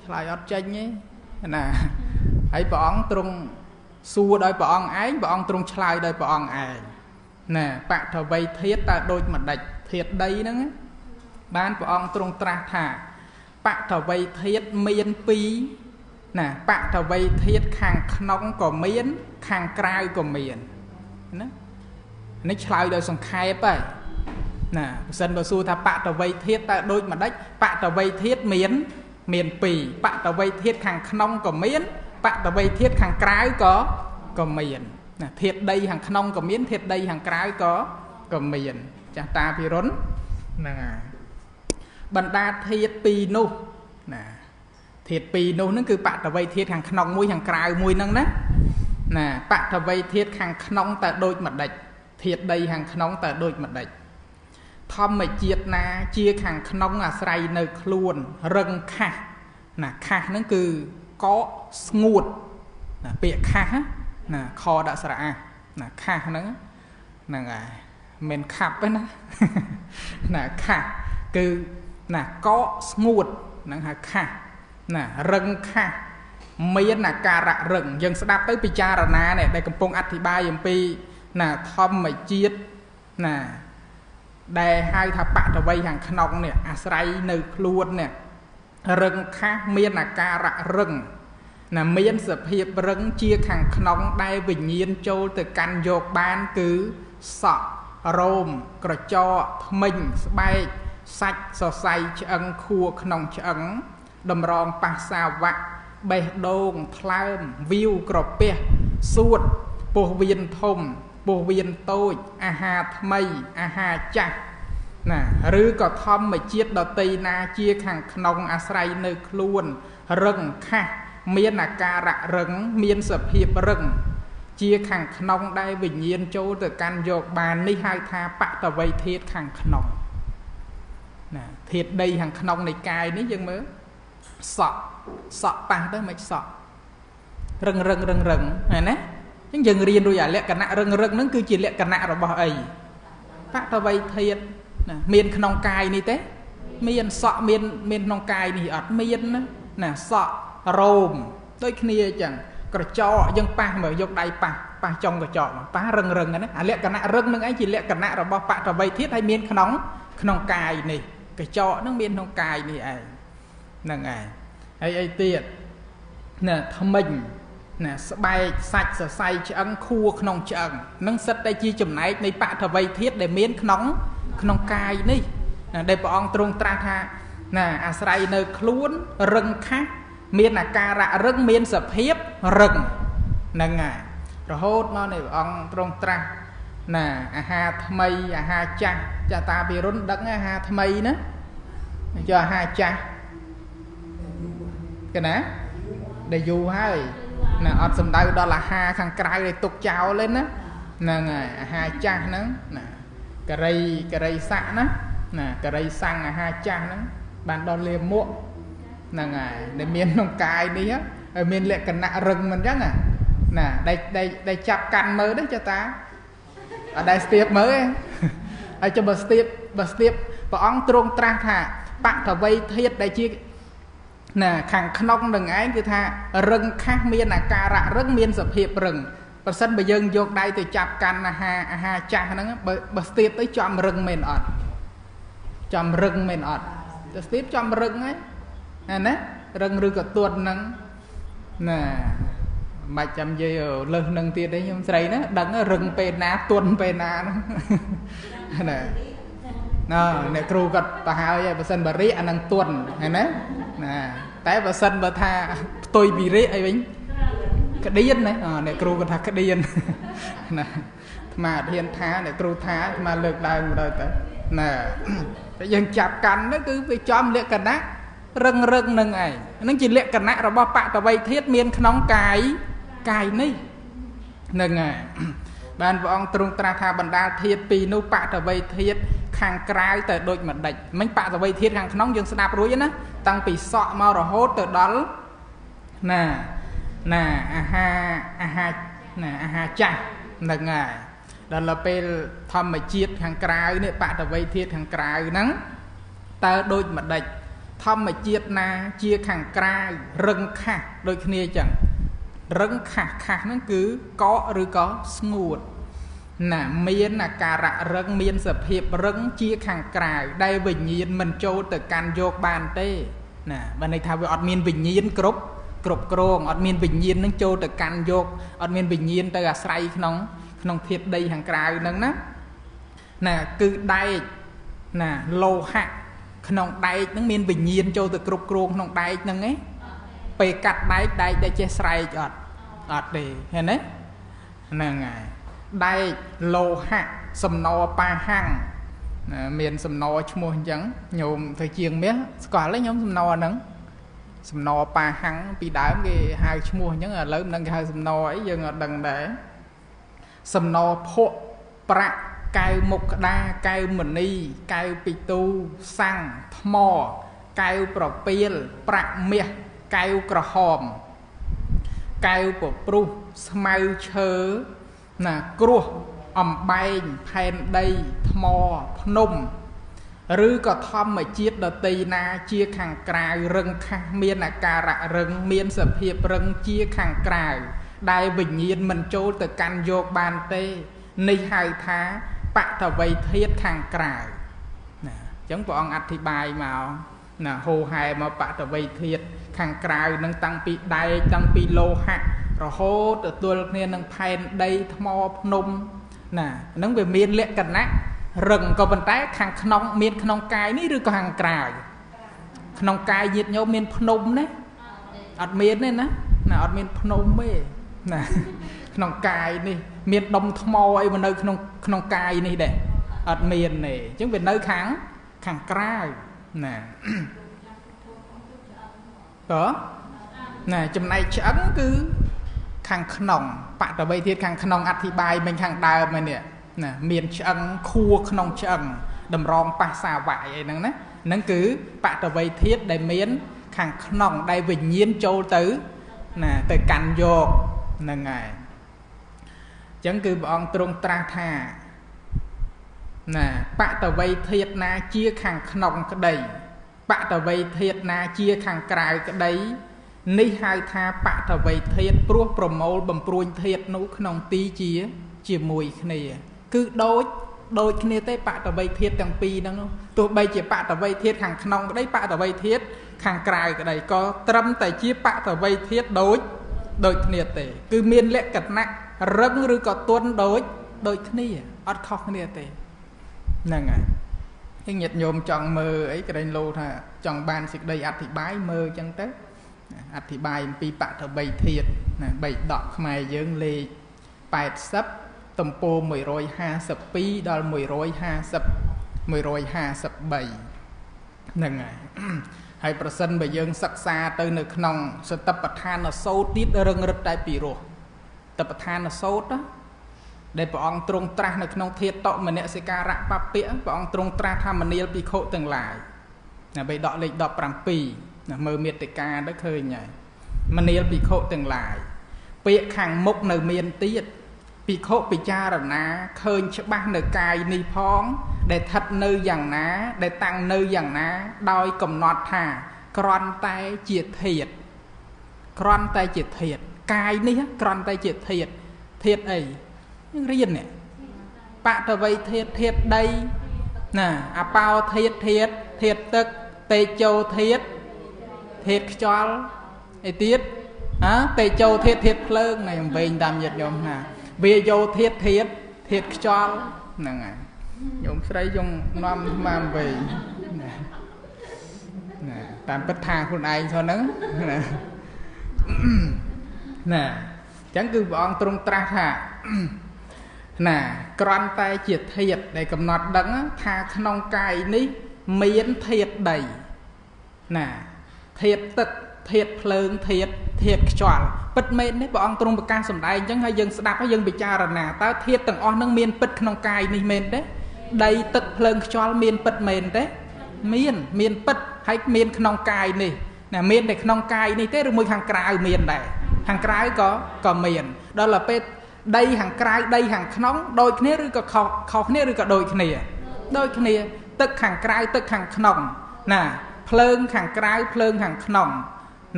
ឆ្លើយអត់ចេញទេណាហើយព្រះអង្គទ្រង់សួរដោយព្រះអង្គឯងព្រះអង្គទ្រង់ឆ្លើយដោយព្រះអង្គឯងណាបតវ័យធាតតើដូចម្ដេចធាតដីហ្នឹងបានព្រះអង្គទ្រង់ត្រាស់ថា បតវ័យធាតមាន2ណាបតវ័យធាតខាងក្នុងក៏មាន ខាងក្រៅក៏មានណានេះឆ្លើយដោយសង្ខេបហើយណាបើសិនបើសួរថាបតវ័យធាតតើដូចម្ដេចបតវ័យធាតមានមាន2បតវ័យធាតខាងក្នុងក៏មានបតវ័យធាតខាងក្រៅក៏ក៏មានណាធាតដីខាងក្នុងក៏មានធាតដីខាងក្រៅក៏ក៏មាន ចាស់តាភិរុនហ្នឹងហើយ បណ្ដាធាតពីរនោះណាធាតពីរនោះហ្នឹងគឺបតវ័យធាតខាងក្នុងមួយខាងក្រៅមួយហ្នឹងណាណាបតវ័យធាតខាងក្នុងតើដូចម្ដេចធាតដីខាងក្នុងតើដូចម្ដេចធម្មជាតិណាជាខាងក្នុងអាស្រ័យនៅខ្លួនរឹងខាស់ណាខាស់ហ្នឹងគឺកកស្ងួតណាពាក្យខាស់ណាខដាក់ស្រៈអាណាខាស់ហ្នឹងហ្នឹងហើយមិនខាប់ទេណាណាខាស់គឺ ណាកកស្ងួតហ្នឹងហៅខាស់ណារឹងខាស់មានអាការៈរឹងយើងស្ដាប់ទៅពិចារណានេះដែលកំពុងអធិប្បាយអំពីណាធម្មជាតិណាដែលហៅថាបតវ័យខាងក្នុងនេះអាស្រ័យនៅខ្លួននេះរឹងខាស់មានអាការៈរឹងណាមានសភាពរឹងជាខាងក្នុងដែលវិញ្ញាណចូលទៅកាន់យកបានគឺសក់រោមក្រចកធ្មេញស្បែក សាច់សរសៃឆ្អឹងខួរក្នុងឆ្អឹងតម្រងប៉ះសាវៈបេះដូងថ្លើមវាវក្រពះសួតពោះវៀនធំពោះវៀនតូចអាហារថ្មីអាហារចាស់ណាឬក៏ធម្មជាតិដតីណាជាខាងក្នុងអាស្រ័យនៅខ្លួនរឹងខាស់មានអាការៈរឹងមានសភាពរឹងជាខាងក្នុងដែលវិញ្ញាណចូលទៅកាន់យកបាននេះហៅថាបតវ័យធាតខាងក្នុងណា ធាតដីខាងក្នុងនៃកាយនេះយើងមើលសក់សក់ប៉ះទៅមិនសក់រឹងរឹងរឹងរឹងហ្នឹងណាអញ្ចឹងយើងរៀនរួចអាលក្ខណៈរឹងរឹងហ្នឹងគឺជាលក្ខណៈរបស់អីបតវ័យធាតណាមានក្នុងកាយនេះទេ មានសក់មានមានក្នុងកាយនេះអត់មានណាណាសក់រោមដូចគ្នាអញ្ចឹងក្រចកយើងប៉ះមើលយកដៃប៉ះប៉ះចុងកញ្ចក់ប៉ះរឹងរឹងណាអាលក្ខណៈរឹងនឹងឯងជាលក្ខណៈរបស់បតវ័យធាតហើយមានក្នុងក្នុងកាយនេះ កញ្ចក់នឹងមានក្នុងកាយនេះឯងហ្នឹងឯងហើយអីទៀតណាថ្មិញណាស្បែកសាច់សរសៃឆ្អឹងខួរក្នុងឆ្អឹងនឹងសិតតែជាចំណែកនៃបថវ័យធាតដែលមានក្នុងក្នុងកាយនេះដែលព្រះអង្គទ្រង់ត្រាស់ថាណាអាស្រ័យនៅខ្លួនរឹងខាស់មានអាការៈរឹងមានសភាពរឹងហ្នឹងហើយរហូតមកនៃព្រះអង្គទ្រង់ត្រាស់ ណាអាហារថ្មីអាហារចាស់ចាតាពិរុនដឹងអាហារថ្មីណាចុះអាហារចាស់កណាដែលយូរហើយណាអត់សំដៅដល់អាហារខាងក្រៅឲ្យទុកចោលទេណាហ្នឹងហើយអាហារចាស់ហ្នឹងណាករីករីស័កណាណាករីសាំងអាហារចាស់ហ្នឹងបានដល់លាមកហ្នឹងហើយដែលមានក្នុងកាយនេះហើយមានលក្ខណៈរឹងមិនអញ្ចឹងណាដែលដែលចាប់កាន់មើលទេចតា អត់ដែលស្ទាបមើលទេហើយចុះបើស្ទាបបើស្ទាបព្រះអង្គទ្រង់ត្រាស់ថាបតវ័យធាតដែលជាណាខាងក្នុងនឹងឯងគឺថារឹងខាស់មានអាការៈរឹងមានសភាពរឹងប្រសិនបើយើងយកដៃទៅចាប់កាន់អាហារអាហារចាស់ហ្នឹងបើបើស្ទាបទៅចំរឹងមែនអត់ចំរឹងមែនអត់ទៅស្ទាបចំរឹងហើយណាណារឹងឬក៏ទួតហ្នឹងណា មិនចាំនិយាយលើសនឹងទៀតទេខ្ញុំស្រីណាដឹងរឹងពេលណាទួនពេលណាហ្នឹងណាណ៎អ្នកគ្រូគាត់ទៅហើយបើសិនបរិអានឹងទួនឃើញណាណាតែបើសិនបើថាផ្ទុយពីរិអីវិញក្តៀនណាអ្នកគ្រូគាត់ថាក្តៀនណាអាត្មាអត់ហ៊ានថាអ្នកគ្រូថាអាត្មាលើកដើមទៅទៅណាតែយើងចាប់កាន់នោះគឺវាចំលក្ខណៈរឹងរឹងនឹងឯងហ្នឹងជាលក្ខណៈរបស់បតវ័យធាតមានក្នុងកាយ កាយនេះហ្នឹងហើយបានព្រះអង្គទ្រង់ត្រាស់ថាបណ្ដាលធាតពីរនោះបតវ័យធាតខាងក្រៅទៅដូចម្ដេចមិញបតវ័យធាតខាងក្នុងយើងស្ដាប់រួចណាតាំងពីសក់មករហូតទៅដល់ណាណាអាហារអាហារណាអាហារចាស់ហ្នឹងហើយដល់ពេលធម្មជាតិខាងក្រៅនេះបតវ័យធាតខាងក្រៅហ្នឹងតើដូចម្ដេចធម្មជាតិណាជាខាងក្រៅរឹងខាស់ដូចគ្នាចឹង រឹងខាស់ខាស់ហ្នឹងគឺកកឬក៏ស្ងួតណាមានអាការៈរឹងមានសភាពរឹងជាខាងក្រៅដែលវិញ្ញាណមិនចូលទៅកាន់យកបានទេណាបើន័យថាវាអត់មានវិញ្ញាណគ្រប់គ្រប់គ្រងអត់មានវិញ្ញាណនឹងចូលទៅកាន់យកអត់មានវិញ្ញាណទៅអាស្រ័យក្នុង ក្នុងធាតុដីខាងក្រៅហ្នឹងណាណាគឺដែកណាលោហៈក្នុងដែកហ្នឹងមានវិញ្ញាណចូលទៅគ្រប់គ្រងក្នុងដែកហ្នឹងឯង ពេលកាត់ដែកដែកដែលចេះស្រែកអត់អត់ទេឃើញទេហ្នឹងហើយដែកលោហៈសំណបាហាំងមានសំណឈ្មោះអញ្ចឹងញោមធ្វើជាងមាសស្គាល់ទេញោមសំណហ្នឹងសំណបាហាំងពីដើមគេហៅឈ្មោះអញ្ចឹងឥឡូវមិនដឹងគេហៅសំណអីយើងអត់ដឹងដែរសំណភក់ប្រាក់កែវមុខក្តារកែវមณีកែវពីទូសាំងថ្មកែវប្រពៀលប្រាក់មាស កែវក្រហមកែវពព្រុសស្មៅឈើណាគ្រោះអំបែងផែនដីថ្មភ្នំឬក៏ធម្មជាតិដតីណាជាខាងក្រៅរឹងខាស់មានអាការៈរឹងមានសភាពរឹងជាខាងក្រៅដែលវិញ្ញាណមិនចូលទៅកាន់យកបានទេនេះហៅថាបតវ័យធាតខាងក្រៅណាអញ្ចឹងព្រះអង្គអធិប្បាយមកណាហោហែមកបតវ័យធាត ខាងក្រៅនឹងតាំងពីដែកតាំងពីលោហៈរហូតទៅទល់គ្នានឹងផែនដីថ្មភ្នំណាហ្នឹងវាមានលក្ខណៈរឹងក៏ប៉ុន្តែខាងក្នុងមានក្នុងកាយនេះឬក៏ខាងក្រៅក្នុងកាយញាតញោមមានភ្នំណាអត់មានទេណាណាអត់មានភ្នំទេណាក្នុងកាយនេះ មានដុំថ្មអីមកនៅក្នុងក្នុងកាយនេះដែរអត់មានទេអញ្ចឹងវានៅខាងខាងក្រៅណា ក៏ណាចំណែកឆ្អឹងគឺខាងក្នុងបតវ័យទៀតខាងក្នុងអធិបាយមិញខាងដើមនេះណាមានឆ្អឹងខួរក្នុងឆ្អឹងតម្រងប៉ះសាវ័យអីហ្នឹងណាហ្នឹងគឺបតវ័យធាតដែលមាន ខាងក្នុងដែលវិញ្ញាណចូលទៅណាទៅកាន់យកហ្នឹងហើយអញ្ចឹងគឺព្រះអង្គទ្រង់ត្រាស់ថាណាបតវ័យធាតណាជាខាងក្នុងក្តី បតវ័យធាតណាជាខាងក្រៅក្តី នេះហៅថាបតវ័យធាតព្រោះប្រមូលបំព្រួញធាតនោះក្នុងទីជា ជាមួយគ្នា គឺដូចដូចគ្នាទេបតវ័យធាតទាំងពីរហ្នឹងទោះបីជាបតវ័យធាតខាងក្នុងក្តីបតវ័យធាតខាងក្រៅក្តីក៏ត្រឹមតែជាបតវ័យធាតដូចដូចគ្នាទេ គឺមានលក្ខណៈរឹងឬក៏ទន់ដូចដូចគ្នាអត់ខុសគ្នាទេហ្នឹងហើយ ហើយញាតិញោមចង់មើលអីក្រែងលោថាចង់បានសេចក្តីអធិប្បាយមើលអញ្ចឹងទៅអធិប្បាយអំពីបតវ័យធាតណាបីដកខ្មែរយើងលេខ80ទំព័រ152ដល់150 153ហ្នឹងហើយហើយប្រសិនបើយើងសិក្សាទៅនៅក្នុងសតបដ្ឋានសោតទៀតរឹងរឹតតែពីរោះតបដ្ឋានសោតណា ដែលព្រះអង្គទ្រង់ត្រាស់នៅក្នុងធាតុតមនសិការៈបពៈព្រះអង្គទ្រង់ត្រាស់ថាមនាលភិក្ខុទាំងឡាយណាបីដកលេខ17ណាមើលមេតិកាទៅឃើញហើយមនាលភិក្ខុទាំងឡាយពាក្យខាងមុខនៅមានទៀតភិក្ខុពិចារណាឃើញច្បាស់នៅកាយនេះផង ដែលស្ថិតនៅយ៉ាងណា ដែលតាំងនៅយ៉ាងណា ដោយកំណត់ថាក្រន់តែជាធាតក្រន់តែជាធាតកាយនេះក្រន់តែជាធាតធាតអី យើងរៀននេះបតវ័យធាតធាតដីណាអបោធាតធាតធាតទឹកតេជោធាតធាតខ្យល់អីទៀតអើតេជោធាតធាតភ្លើងណែអំវែងតាមញាតិញោមណាវាយោធាតធាតធាតខ្យល់ហ្នឹងហើយញោមស្រីយងនាំស្មាំវែងណាណាតាមពិតថាខ្លួនឯងផងហ្នឹងណាណាអញ្ចឹងគឺព្រះអង្គទ្រង់ត្រាស់ថា ណាក្រន់តែជាធាតដែលកំណត់ដឹងថាក្នុងកាយនេះមានធាតដីណាធាតទឹកធាតភ្លើងធាតធាតខ្យល់ពិតមែនទេព្រះអង្គទ្រង់ប្រកាសសម្ដែងអញ្ចឹងហើយយើងស្ដាប់ហើយយើងពិចារណាតើធាតទាំងអស់នឹងមានពិតក្នុងកាយនេះមែនទេដីទឹកភ្លើងខ្យល់មានពិតមែនទេមានមានពិតហើយមានក្នុងកាយនេះណាមានតែក្នុងកាយនេះទេឬមួយខាងក្រៅមានដែរខាងក្រៅក៏ក៏មានដល់ទៅពេល ដីខាងក្រៅដីខាងក្នុងដូចគ្នាឬក៏ខុសខុសគ្នាឬក៏ដូចគ្នា ដូចគ្នា ទឹកខាងក្រៅទឹកខាងក្នុង ណាភ្លើងខាងក្រៅភ្លើងខាងក្នុង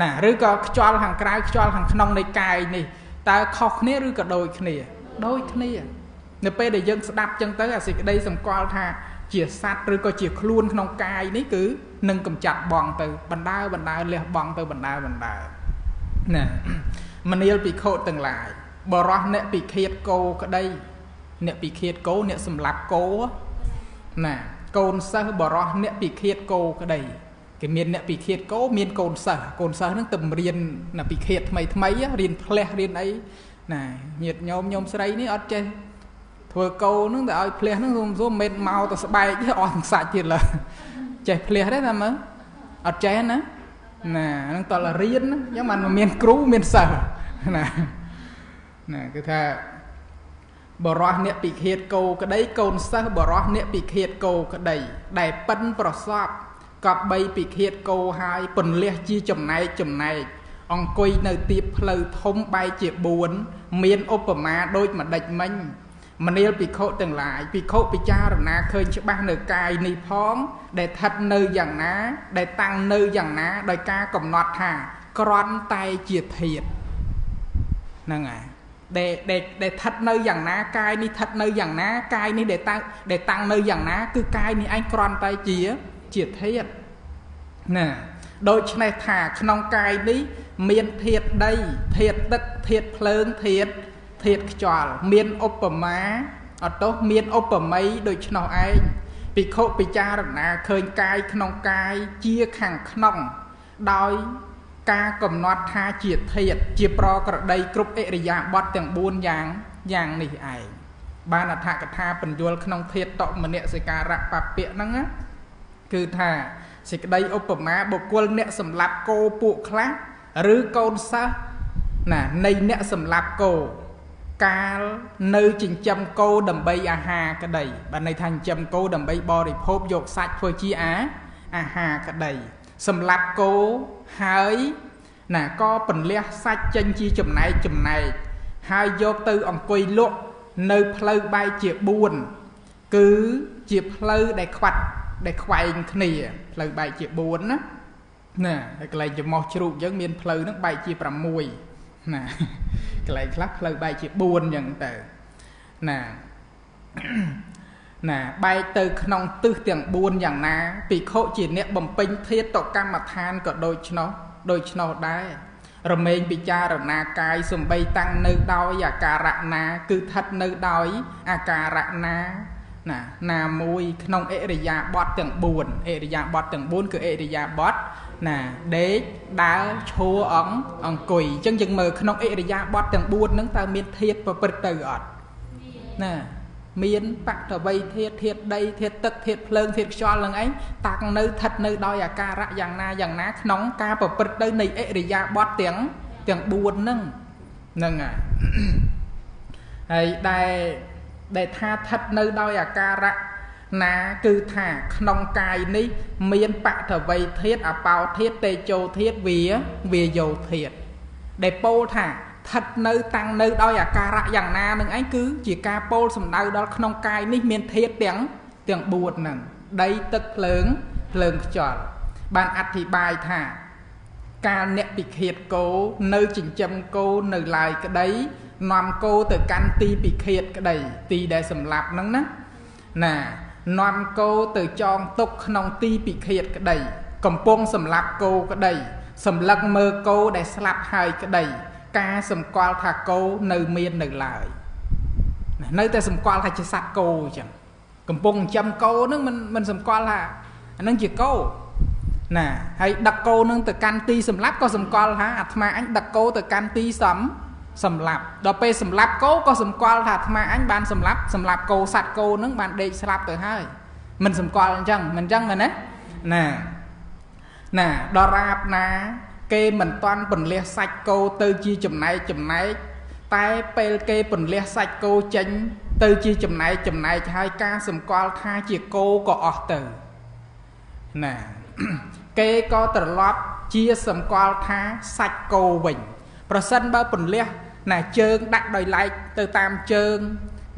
ណាឬក៏ខ្យល់ខាងក្រៅខ្យល់ខាងក្នុងនៃកាយនេះតើខុសគ្នាឬក៏ដូចគ្នា ដូចគ្នា នៅពេលដែលយើងស្ដាប់ចឹងទៅអាសេចក្តីសម្គាល់ថាជាសัตว์ឬក៏ជាខ្លួនក្នុងកាយនេះគឺនឹងកំចាត់បងទៅបណ្ដើបណ្ដើលះបងទៅបណ្ដើបណ្ដើណាមនាលពិខុទាំងឡាយ បរោះអ្នកពិឃាតគោក្តីអ្នកពិឃាតគោអ្នកសម្លាប់គោណាកូនសិស្សបរោះអ្នកពិឃាតគោក្តីគេមានអ្នកពិឃាតគោមានកូនសិស្សកូនសិស្សហ្នឹងទៅរៀនណាពិឃាតថ្មីថ្មីរៀនផ្លេះរៀនអីណាញាតញោមញោមស្រីនេះអត់ចេះធ្វើគោហ្នឹងទៅឲ្យផ្លះហ្នឹងសុំមិនមកទៅស្បែកអស់សាច់ទៀតឡើចេះផ្លះទេថាមើលអត់ចេះណាណាហ្នឹងតលរៀនអញ្ចឹងបានមានគ្រូមានសិស្សណា ណាគឺថាបរោះអ្នកពិឃាតគោក្តីកូនសិស្សបរោះអ្នកពិឃាតគោក្តី ដែលប៉ិនប្រសពកប់បីពិឃាតគោហើយពន្លះជាចំណែកចំណែកអង្គុយនៅទៀបផ្លូវធំបែកជា4មានឧបមាដូចម្ដេចមិញមនាលភិក្ខុទាំងឡាយភិក្ខុពិចារណាឃើញច្បាស់នៅកាយនេះផង ដែលស្ថិតនៅយ៉ាងណា ដែលតាំងនៅយ៉ាងណា ដោយការកំណត់ថា ក្រន់តែជាធាតហ្នឹងហើយ ដែលដែលដែលស្ថិតនៅយ៉ាងណាកាយនេះស្ថិតនៅយ៉ាងណាកាយនេះដែលតាំងដែលតាំងនៅយ៉ាងណា គឺកាយនេះឯងក្រន់តែជាជាធាតណាដូច្នេះថាក្នុងកាយនេះមានធាតដីធាតទឹកធាតភ្លើងធាតធាតខ្យល់មានឧបមាអត់ទោះមានឧបមីដូច្នោះឯងភិក្ខុពិចារណាឃើញកាយក្នុងកាយជាខាងក្នុងដោយ ការកំណត់ថាជាធាតជាប្រក្រតីគ្រប់អិរិយាបថទាំង4យ៉ាងយ៉ាងនេះឯងបានអដ្ឋកថាបញ្យលក្នុងធាតតមនសិការៈបពៈហ្នឹងគឺថាសេចក្តីឧបមាបុគ្គលអ្នកសម្លាប់គោពួកខ្លះឬកូនសិស្សណានៃអ្នកសម្លាប់គោកាលនៅចិញ្ចឹមគោដើម្បីអាហារក្តីបានន័យថាចិញ្ចឹមគោដើម្បីបរិភោគយកសាច់ធ្វើជាអាអាហារក្តីសម្លាប់គោ ហើយណាក៏ពន្លះសាច់ចេញជាចំណែកចំណែកហើយយកទៅអង្គុយលក់នៅផ្លូវបែកជា4គឺជាផ្លូវដែលខ្វាត់ដែលខ្វែងគ្នាផ្លូវបែកជា4ណាណាហើយកន្លែងចំោះជ្រូកយើងមានផ្លូវហ្នឹងបែកជា6ណាកន្លែងខ្លះផ្លូវបែកជា4អញ្ចឹងទៅណា ណាបែកទៅក្នុងទិសទាំង4យ៉ាងណាភិក្ខុជាអ្នកបំពេញធាតតកម្មដ្ឋានក៏ដូចនោះដូច្នោះដែររមែងពិចារណាកាយសំបីតាំងនៅដោយអាការៈណា គឺស្ថិតនៅដោយអាការៈណាណាណាមួយក្នុងអរិយាបថទាំង4អរិយាបថទាំង4គឺអរិយាបថណាដេកដើរឈរអង្គអង្គុយអញ្ចឹងយើងមើលក្នុងអរិយាបថទាំង4ហ្នឹងតើមានធាតប្រព្រឹត្តទៅអត់ណា មានបតវ័យធាតធាតដីធាតទឹកធាតភ្លើងធាតខ្យល់នឹងឯងតាំងនៅស្ថិតនៅដោយអាការៈយ៉ាងណាយ៉ាងណាក្នុងការប្រព្រឹត្តទៅនៃអរិយាបថទាំងទាំង4ហ្នឹងហ្នឹងហើយហើយដែលដែលថាស្ថិតនៅដោយអាការៈណាគឺថាក្នុងកាយនេះ មានបតវ័យធាតអបោធាតតេជោធាតវាវាយោធាតដែលពោលថា ស្ថិតនៅតាំងនៅដោយអាការៈយ៉ាងណានឹងឯងគឺជាការពោលសំដៅដល់ក្នុងកាយនេះមានធាតទាំងទាំង4ហ្នឹងដីទឹកភ្លើងភ្លើងខ្យល់បានអធិប្បាយថាកាលអ្នកពិឃាតគោនៅចិញ្ចឹមគោនៅឡើយក្តីនាំគោទៅកាន់ទីពិឃាតក្តី ទីដែលសម្លាប់ហ្នឹងណាណានាំគោទៅចងទុកក្នុងទីពិឃាតក្តី កំពុងសម្លាប់គោក្តីសម្លឹកមើលគោដែលស្លាប់ហើយក្តី ការសម្គាល់ថាគោនៅមាននៅឡើយនៅតែសម្គាល់ថាជាសត្វគោអញ្ចឹងកំពុងចិញ្ចឹមគោហ្នឹងមិនមិនសម្គាល់ថាអាហ្នឹងជាគោណាហើយដឹកគោនឹងទៅកាន់ទីសម្លាប់ក៏សម្គាល់ថាអាត្មាអញដឹកគោទៅកាន់ទីសំសម្លាប់ដល់ពេលសម្លាប់គោក៏សម្គាល់ថាអាត្មាអញបានសម្លាប់សម្លាប់គោសัตว์គោនឹងបានដេកស្លាប់ទៅហើយមិនសម្គាល់អញ្ចឹងមិនអញ្ចឹងមែនទេណាណាដល់រាបណា គេមិនតាន់ពន្លះសាច់គោទៅជាចំណែកចំណែកតែពេលគេពន្លះសាច់គោចេញ ទៅជាចំណែកចំណែកហើយការសម្គាល់ថាជាគោក៏អស់ទៅណាគេក៏ត្រឡប់ជាសម្គាល់ថាសាច់គោវិញ ប្រសិនបើពន្លះណាជើងដាក់ដោយឡែកទៅតាមជើង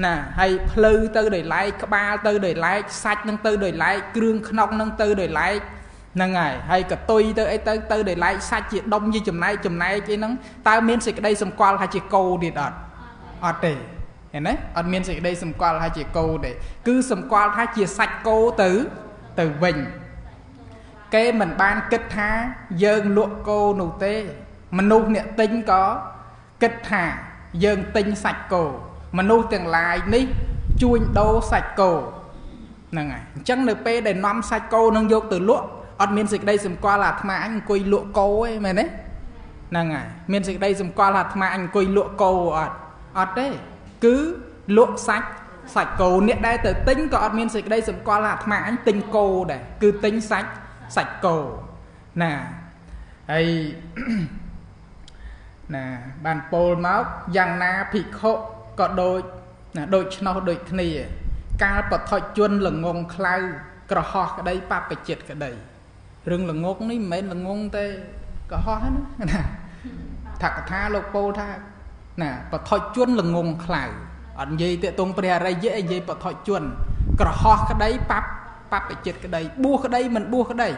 ណាហើយភ្លៅទៅដោយឡែកក្បាលទៅដោយឡែកសាច់នឹងទៅដោយឡែកគ្រឿងក្នុងនឹងទៅដោយឡែក ហ្នឹងហើយហើយកតុយទៅអីទៅទៅដោយឡែកសាច់ជាដុំជាចំណែកចំណែកអីហ្នឹងតើមានសេចក្តីសម្គាល់ថាជាគោទៀតអត់អត់ទេឃើញទេអត់មានសេចក្តីសម្គាល់ថាជាគោទេគឺសម្គាល់ថាជាសាច់គោទៅទៅវិញគេមិនបានគិតថាយើងលក់គោនោះទេ មនុស្សអ្នកទិញក៏គិតថាយើងទិញសាច់គោមនុស្សទាំងឡាយនេះជួញដូរសាច់គោហ្នឹងហើយអញ្ចឹងនៅពេលដែលនាំសាច់គោនឹងយកទៅលក់ អត់មានសេចក្តីសម្គាល់អាត្មាអញអង្គុយលក់គោទេមែនទេហ្នឹងហើយមានសេចក្តីសម្គាល់អាត្មាអញអង្គុយលក់គោអត់អត់ទេគឺលក់សាច់សាច់គោអ្នកដែលទៅទិញក៏អត់មានសេចក្តីសម្គាល់អាត្មាអញទិញគោដែរគឺទិញសាច់សាច់គោណាហើយណាបានពោលមកយ៉ាងណាភិក្ខុក៏ដូចណាដូចឆ្នោសដូចគ្នា កាលបថុជនល្ងងខ្លៅក្រហោះក្តីបបចិត្តក្តី រឿងល្ងងនេះមិនមែនល្ងងទេកុហកណាណាថាកថាលោកពោលថាណាបថុជនល្ងងខ្លៅអត់និយាយតេតងព្រះអរិយនិយាយបថុជនក្រហោះក្តីបបបបចិត្តក្តីបួសក្តីមិនបួសក្តី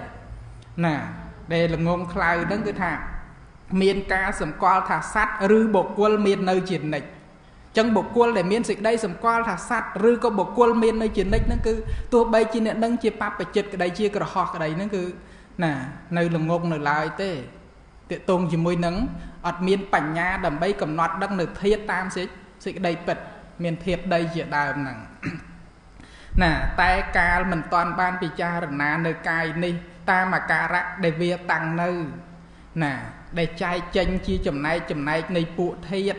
ណាដែលល្ងងខ្លៅហ្នឹងគឺថាមានការសម្គាល់ថាសัตว์ឬបុគ្គលមាននៅជានិច្ចចឹងបុគ្គលដែលមានសេចក្តីសម្គាល់ថាសัตว์ឬក៏បុគ្គលមាននៅជានិច្ចហ្នឹងគឺទោះបីជាអ្នកនឹងជាបបចិត្តក្តីជាក្រហោះក្តីហ្នឹងគឺ ណានៅល្ងងនៅឡើយទេតកតងជាមួយនឹងអត់មានបញ្ញាដើម្បីកំណត់ដឹងនៅធាតតាមសេចក្តីពិត មានធាតដីជាដើមហ្នឹងណាតែកាលមិនតាន់បានពិចារណានៅកាយនេះ តាមអាការៈដែលវាតាំងនៅ ណា ដែលចែកចេញជាចំណែកចំណែកនៃពួកធាត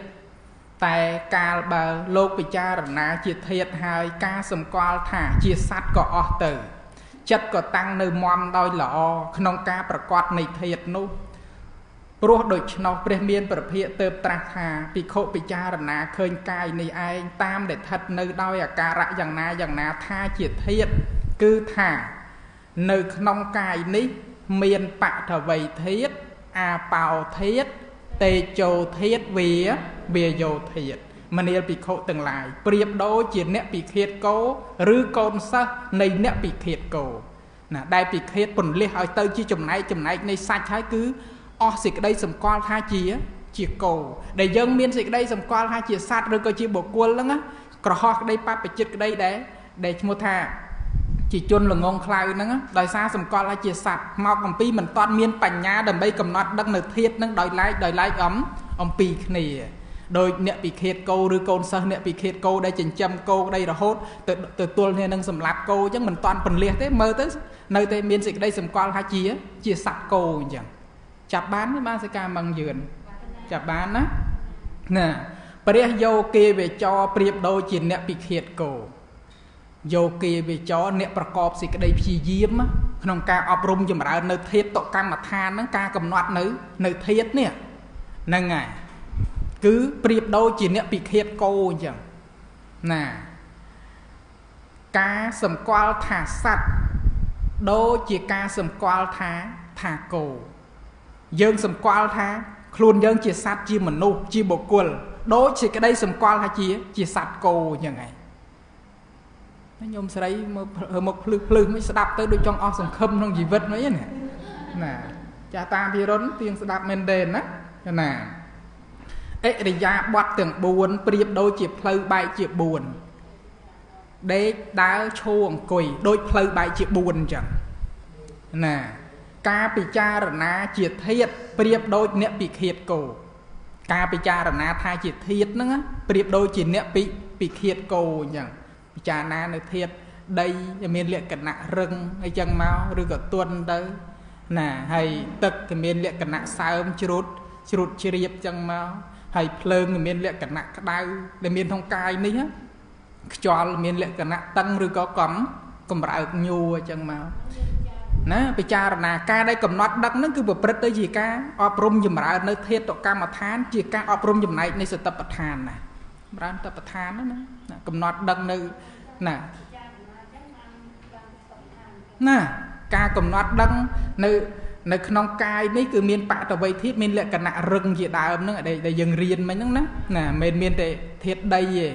តែកាលបើលោកពិចារណាជាធាតហើយការសម្គាល់ថាជាសัตว์ក៏អស់ទៅ ចិត្តក៏តាំងនៅមមដោយល្អក្នុងការប្រកបនៃធាតនោះព្រោះដូច្នោះព្រះមានប្រភិយទៅត្រាស់ថាភិក្ខុពិចារណាឃើញកាយនេះឯងតាមដែលស្ថិតនៅដោយអាការៈយ៉ាងណាយ៉ាងណាថាជាធាតគឺថានៅក្នុងកាយនេះមានបតវ័យធាតអាបោធាតតេជោធាតវាវាយោធាត មនាលភិក្ខុទាំងឡាយប្រៀបដូចជាអ្នកពិឃាតគោឬកូនសិស្សនៃអ្នកពិឃាតគោណាដែលពិឃាតពន្លះឲ្យទៅជាចំណែកចំណែកនៃសាច់ហើយគឺអស់សេចក្តីសម្គាល់ថាជាជាគោដែលយើងមានសេចក្តីសម្គាល់ថាជាសត្វឬក៏ជាបុគ្គលហ្នឹងក្រហោះក្តីបបចិត្តក្តីដែរដែលឈ្មោះថាជាជនល្ងងខ្លៅហ្នឹងដោយសារសម្គាល់ថាជាសត្វមកអំពីមិនតាន់មានបញ្ញាដើម្បីកំណត់ដឹងនៅធាតហ្នឹងដោយឡែកដោយឡែកអំអំពីគ្នា ដោយអ្នកពិឃាតគោឬកូនសិស្សអ្នកពិឃាតគោដែលចិញ្ចឹមគោក្តីរហូតទៅទៅទល់គ្នានឹងសម្លាប់គោអញ្ចឹងមិនតាន់ពន្លះទេមើលទៅនៅតែមានសេចក្តីសម្គាល់ថាជា ជាសត្វគោអញ្ចឹងចាប់បានទេបានសិកាមឹងយឿនចាប់បានណាណាព្រះយោគេវេចរប្រៀបដូចជាអ្នកពិឃាតគោយោគេវិចរអ្នកប្រកបសេចក្តីព្យាយាមក្នុងការអប់រំចម្រើននៅធាតតកម្មដ្ឋានហ្នឹងការកំណត់នៅ នៅធាតនេះហ្នឹងហើយ គឺប្រៀបដូចជាអ្នកពិឃាតគោអញ្ចឹងណាការសម្គាល់ថាសត្វដូចជាការសម្គាល់ថាថាគោយើងសម្គាល់ថាខ្លួនយើងជាសត្វជាមនុស្សជាបុគ្គលដូចសេចក្តីសម្គាល់ថាជាជាសត្វគោអញ្ចឹងឯងញោមស្រីមើលមកភ្លឹះភ្លឹះមិនស្ដាប់ទៅដូចចង់អស់សង្ឃឹមក្នុងជីវិតហ្នឹងណាណាចាស់តាភិរុនទៀងស្ដាប់មែនទេណាណា អិរិយាបថទាំង4ប្រៀបដូចជាផ្លូវបែកជា4ដេកដើរឈរអង្គុយដូចផ្លូវបែកជា4អញ្ចឹងណាការពិចារណាជាធាតប្រៀបដូចអ្នកពិឃាតគោការពិចារណាថាជាធាតហ្នឹងប្រៀបដូចជាអ្នកពិពិឃាតគោអញ្ចឹងពិចារណានៅធាតដីមានលក្ខណៈរឹងអីចឹងមកឬក៏ទន់ទៅណាហើយទឹកក៏មានលក្ខណៈសើមជ្រូតជ្រូតជ្រាបចឹងមក ហើយភ្លើងក៏មានលក្ខណៈក្តៅដែលមានក្នុងកាយនេះខ្យល់មានលក្ខណៈតឹងឬក៏កំកំរើកញួរចឹងមកណាពិចារណាការដែលកំណត់ដឹកហ្នឹងគឺប្រព្រឹត្តទៅជាការអប់រំចម្រើននៅធាតុកម្មដ្ឋាន ជាការអប់រំចំណែកនៃសតិប្បដ្ឋានណាចម្រើនតបដ្ឋានណាកំណត់ដឹកនៅណាណាការកំណត់ដឹងនៅ នៅក្នុងកាយនេះគឺមានបតវ័យធាតុមានលក្ខណៈរឹងជាដើមហ្នឹងដែលយើងរៀនមិញហ្នឹងណាណាមិនមានតែធាតុដីទេ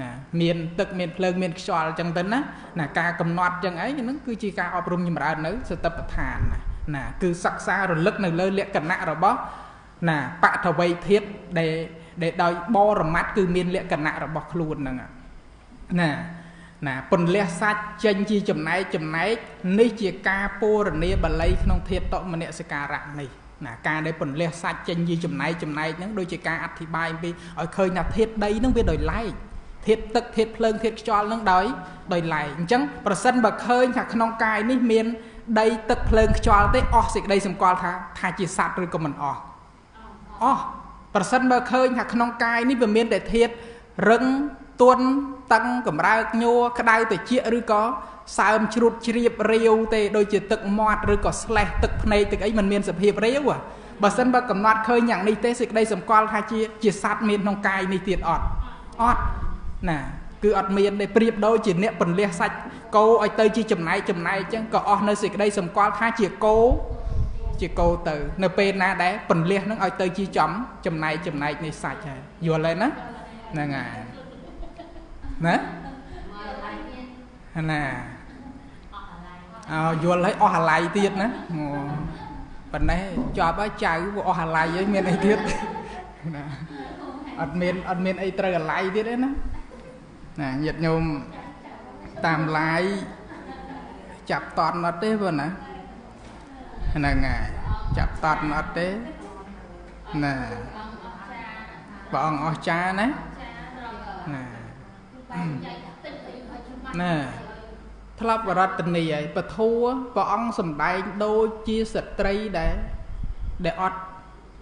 ណាមានទឹកមានភ្លើងមានខ្យល់អញ្ចឹងទៅណាណាការកំណត់អញ្ចឹងអីហ្នឹងគឺជាការអប់រំចម្រើននៅសតិប្បដ្ឋានណាណាគឺសិក្សារលឹកនៅលើលក្ខណៈរបស់ណាបតវ័យធាតុដែលដែលដោយបរមត្តគឺមានលក្ខណៈរបស់ខ្លួនហ្នឹងណា ណាពន្លះសាច់ចេញជាចំណែកចំណែកនេះជាការពរនីបល័យក្នុងធាតុមនសិការៈនេះណាការដែលពន្លះសាច់ចេញជាចំណែកចំណែកហ្នឹងដូចជាការអធិប្បាយពីឲ្យឃើញថាធាតុដីហ្នឹងវាដោយឡែកធាតុទឹកធាតុភ្លើងធាតុខ្យល់ហ្នឹងដោយដោយឡែកអញ្ចឹងប្រសិនបើឃើញថាក្នុងកាយនេះមានដីទឹកភ្លើងខ្យល់ទេអស់សេចក្តីសម្គាល់ថាថាជាសត្វឬក៏មិនអស់អស់ប្រសិនបើឃើញថាក្នុងកាយនេះវាមានតែធាតុរឹង ទន់តឹងកម្រើកញ័រក្តៅត្រជាក់ឬក៏សើមជ្រួតជ្រាបរាវទេដូចជាទឹកមាត់ឬក៏ស្លេះទឹកភ្នែកទឹកអីมันមានសភាពរាវបើសិនបើកំណត់ឃើញយ៉ាងនេះទេសេចក្តីសម្គាល់ថាជាជាសត្វមានក្នុងកាយនេះទៀតអត់អត់ណាគឺអត់មានទេប្រៀបដូចជាអ្នកពន្លះសាច់គោឲ្យទៅជាចំណែកចំណែកចឹងក៏អស់នៅសេចក្តីសម្គាល់ថាជាគោជាគោទៅ នៅពេលណាដែលពន្លះនឹងឲ្យទៅជាចំចំណែកចំណែកនៃសាច់ហើយយល់ហើយណាហ្នឹងហើយ ណាណាអោយល់ហើយអស់អាឡ័យទៀតណាប៉ុណ្ណេះជាប់ហើយចៅវាអស់អាឡ័យហើយមានអីទៀតណាអត់មានអត់មានអីត្រូវអាឡ័យទៀតទេណាណាញាតិញោមតាមឡាយចាប់តន់អត់ទេបងណាហ្នឹងហើយចាប់តន់អត់ទេណាព្រះអង្គអស្ចារ្យណាណា ណាធ្លាប់បរតនីហើយពធัวព្រះអង្គសំដែងដូចជាស្ត្រីដែលដែលអត់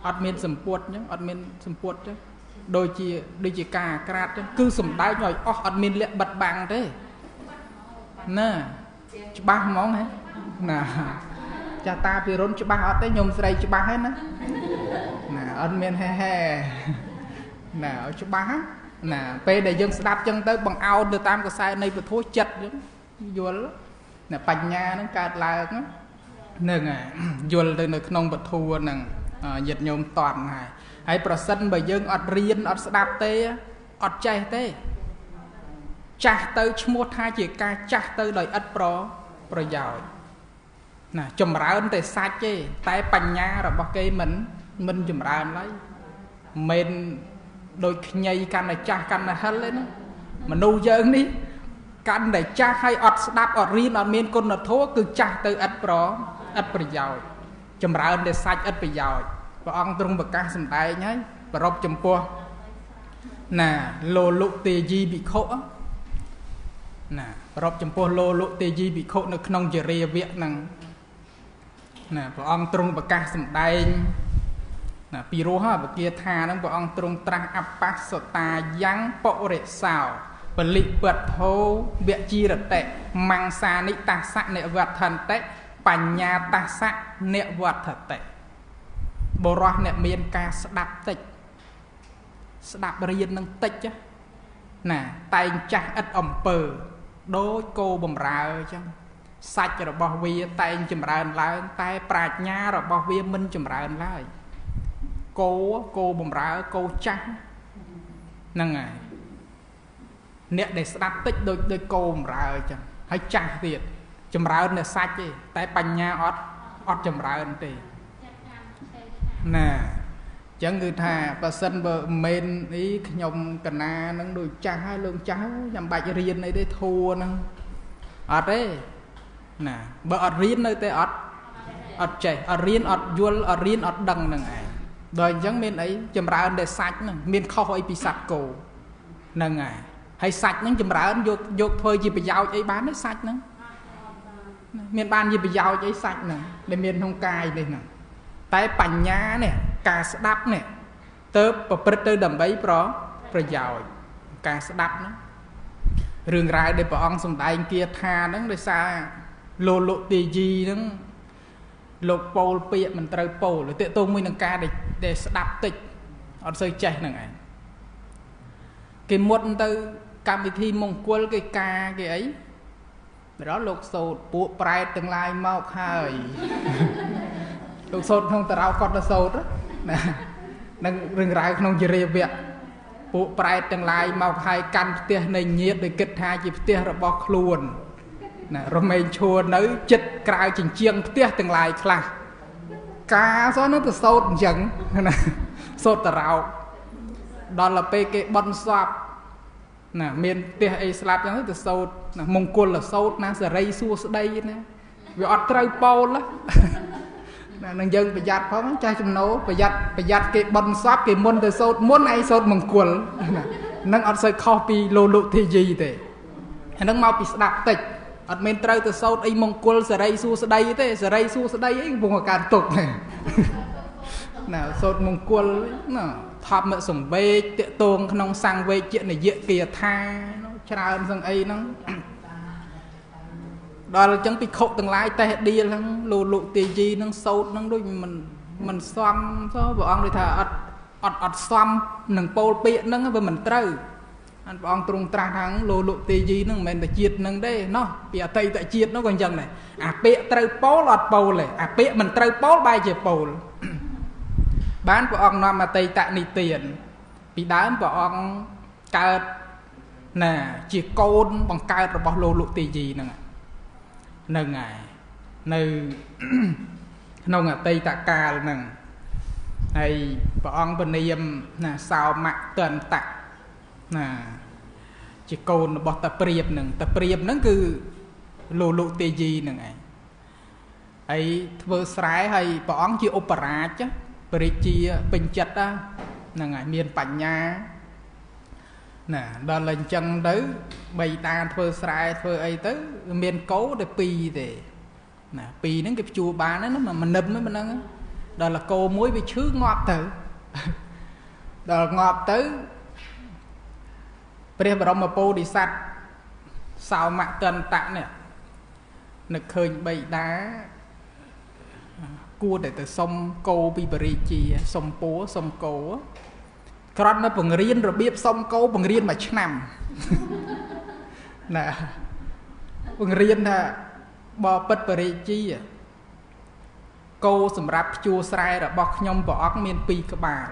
អត់មានសម្ពុតអញ្ចឹងអត់មានសម្ពុតអញ្ចឹងដូចជាដូចជាការអាក្រាតអញ្ចឹងគឺសំដែងឲ្យអស់អត់មានលក្ខបិទបាំងទេណាច្បាស់ហ្មងហ៎ណាចាតាពីរុនច្បាស់អត់ទេខ្ញុំស្រីច្បាស់ហើយណាណាអត់មានហេហេណាឲ្យច្បាស់ហ្នឹង ណាពេលដែលយើងស្ដាប់ចឹងទៅបង្អោនទៅតាមកសែនៃពធចិត្តចឹងយល់ណាបញ្ញាហ្នឹងកើតឡើងហ្នឹងហើយយល់ទៅនៅក្នុងពធហ្នឹងញាតញោមតន់ហើយហើយប្រសិនបើយើងអត់រៀនអត់ស្ដាប់ទេអត់ចេះទេ ចាស់ទៅឈ្មោះថាជាការចាស់ទៅដោយឥតប្រប្រយោជន៍ណាចម្រើនតែសាច់ទេតែបញ្ញារបស់គេមិនមិនចម្រើនឡើយមិន ដូចខ្ញីកាន់តែចាស់កាន់តែហិលឯណាមនុស្សយើងនេះកាន់តែចាស់ហើយអត់ស្ដាប់អត់រៀនអត់មានគុណធម៌គឺចាស់ទៅឥតប្រឥតប្រយោជន៍ចម្រើនតែសាច់ឥតប្រយោជន៍ព្រះអង្គទ្រង់ប្រកាសសម្ដែងហើយប្រពចំពោះណាលោលុទេយីភិក្ខុណាប្រពចំពោះលោលុទេយីភិក្ខុនៅក្នុងជារាវៈហ្នឹងណាព្រះអង្គទ្រង់ប្រកាសសម្ដែង ណាពីរោះវិគាថាហ្នឹងព្រះអង្គទ្រង់ត្រាស់អបស្សតាយ៉ាងបរិសោពលិបទ្ធោវជីរតិមង្សានិតាសៈនិវត្ថន្តិបញ្ញាតាសៈនិវត្ថតិបរោះអ្នកមានការស្ដាប់តិចស្ដាប់រៀននឹងតិចណាតែងចាស់ឥតអំពើដូចគោបំរើអញ្ចឹងសាច់របស់វាតែងចម្រើនឡើង តែប្រាជ្ញារបស់វាមិនចម្រើនឡើយ គោគោបំរើគោចាស់ហ្នឹងហើយអ្នកដែលស្ដាប់តិចដូចដូចគោបំរើអញ្ចឹងហើយចាស់ទៀតចម្រើននៅសាច់ទេតែបញ្ញាអត់អត់ចម្រើនទេណាចឹងគឺថាបើសិនបើមិនអីខ្ញុំកណានឹងដូចចាស់ហើយលោកចាស់ចាំបាច់រៀនអីទេធัวហ្នឹងអត់ទេណាបើអត់រៀននៅតែអត់អត់ចេះអត់រៀនអត់យល់អត់រៀនអត់ដឹងនឹងឯង ដល់អញ្ចឹងមានអីចម្រើនតែសាច់ហ្នឹងមានខុសអីពីសត្វគោហ្នឹងហើយហើយសាច់ហ្នឹងចម្រើនយកយកធ្វើជាប្រយោជន៍អីបានទេសាច់ហ្នឹងមានបានជាប្រយោជន៍អីសាច់ហ្នឹងដែលមានក្នុងកាយនេះហ្នឹងតែបញ្ញានេះការស្ដាប់នេះទៅប្រព្រឹត្តទៅដើម្បីប្រប្រយោជន៍ការស្ដាប់ហ្នឹងរឿងរ៉ាវដែលព្រះអង្គសម្ដែងគាថាហ្នឹងដោយសារលោលុទេជីហ្នឹង លោកពោលពាកមិនត្រូវពោលតេតងមួយនឹងការដែលស្ដាប់តិចអត់សូវចេះហ្នឹងឯងគេមុតទៅកម្មវិធីមង្គលគេការគេអីដល់លោកសោតពួកប្រែតទាំងឡាយមកហើយលោកសោតក្នុងតារោគាត់ទៅសោតណានឹងរឿងរ៉ាវក្នុងជារាវៈពួកប្រែតទាំងឡាយមកហើយកាន់ផ្ទះនៃញាតដោយគិតថាជាផ្ទះរបស់ខ្លួន ណារមែងឈួរនៅចិត្តក្រៅចិញ្ចៀងផ្ទះទាំងឡាយខ្លះការសោះនោះទៅសោតអញ្ចឹងណាសោតតារោដល់ទៅពេលគេបន់សពណាមានផ្ទះអីស្លាប់អញ្ចឹងទៅសោតណាមង្គលសោតណាសេរីសួស្ដីណាវាអត់ត្រូវពោលណានឹងយើងប្រយ័ត្នផងចាស់ចំណោប្រយ័ត្នប្រយ័ត្នគេបន់សពគេមុនទៅសោតមុនឯងសោតមង្គលណានឹងអត់សូវខុសពីលោលុធីយីទេហ្នឹងមកពីស្ដាប់តិច អត់មែនត្រូវទៅសោតអីមង្គលសេរីសួស្ដីទេសេរីសួស្ដីអីកំពុងកើតទុកណាសោតមង្គលណាថប់មកសំវេកតាកតងក្នុងសង្វេជនិយគាថាច្រើនសឹងអីហ្នឹងដល់អញ្ចឹងពិខុទាំងឡាយតេះឌៀលហ្នឹងលោលុទាយីហ្នឹងសោតហ្នឹងដូចមិនមិនសមសោះព្រះអង្គដូចថាអត់អត់អត់សមនឹងពោលពាកហ្នឹងវាមិនត្រូវ អានព្រះអង្គទ្រង់ត្រាស់ថាលោលុទេយីហ្នឹងមិនមែនតែជាតិហ្នឹងទេណោះពីអតីតជាតិនោះក៏អញ្ចឹងដែរអាពាកត្រូវពោលអត់ពោលទេអាពាកមិនត្រូវពោលបែរជាពោលបានព្រះអង្គនាំអតីតនិទានពីដើមព្រះអង្គកើតណាជាកូនបង្កើតរបស់លោលុទេយីហ្នឹងហ្នឹងហើយនៅក្នុងអតីតកាលហ្នឹងហើយព្រះអង្គពនាមណាសោមតន្តៈណា ជាកូនរបស់តាព្រាបនឹងតាព្រាបនឹងគឺលោលុទេយីនឹងឯងហើយធ្វើស្រែហើយព្រះអង្គជាឧបរាជបរិជាពេញចិត្តហ្នឹងហើយមានបញ្ញាណាដល់តែអញ្ចឹងទៅបីតាធ្វើស្រែធ្វើអីទៅ មានគោតែពីរទេណាពីរហ្នឹងគេភ្ជួរបានណាមនឹមហ្នឹងដល់តែគោមួយវាឈឺងាប់ទៅដល់ងាប់ទៅ ព្រះបរមពោធិសត្វសោមតន្តៈនេះនឹកឃើញបៃតាគួរតែទៅសុំគោពីបរិជាសុំពួរសុំគោក្រត់នៅបង្រៀនរបៀបសុំគោបង្រៀនមួយឆ្នាំណាបង្រៀនថាបពិតបរិជាគោសម្រាប់ភ្ជួរស្រែរបស់ខ្ញុំព្រះអង្គមាន2ក្បាល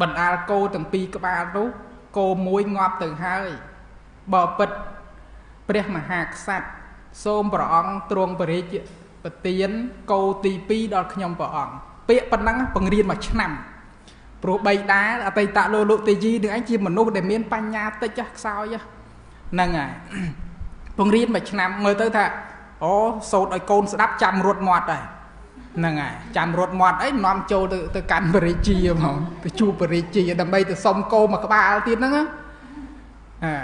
បណ្ដាលគោទាំង2ក្បាលនោះ គោមួយងាប់ទៅហើយបើពិតព្រះមហាក្សត្រសូមព្រះអង្គទ្រង់បរិជ្ជប្រទានគោទី2ដល់ខ្ញុំព្រះអង្គពាក្យប៉ុណ្ណឹងបង្រៀនមួយឆ្នាំព្រោះបីតាអតីតលោលុទេយីនឹងឯងជាមនុស្សដែលមានបញ្ញាតិចខ្សោយហ្នឹងហើយបង្រៀនមួយឆ្នាំមើលទៅថាអូសោតឲ្យកូនស្ដាប់ចាំរត់មាត់ដែរ ហ្នឹងហើយចាំរត់មាត់អីនាំចូលទៅទៅកាន់បរិជាហ្មងទៅជួបបរិជាដើម្បីទៅសុំគោមួយក្បាលទៀតហ្នឹងអា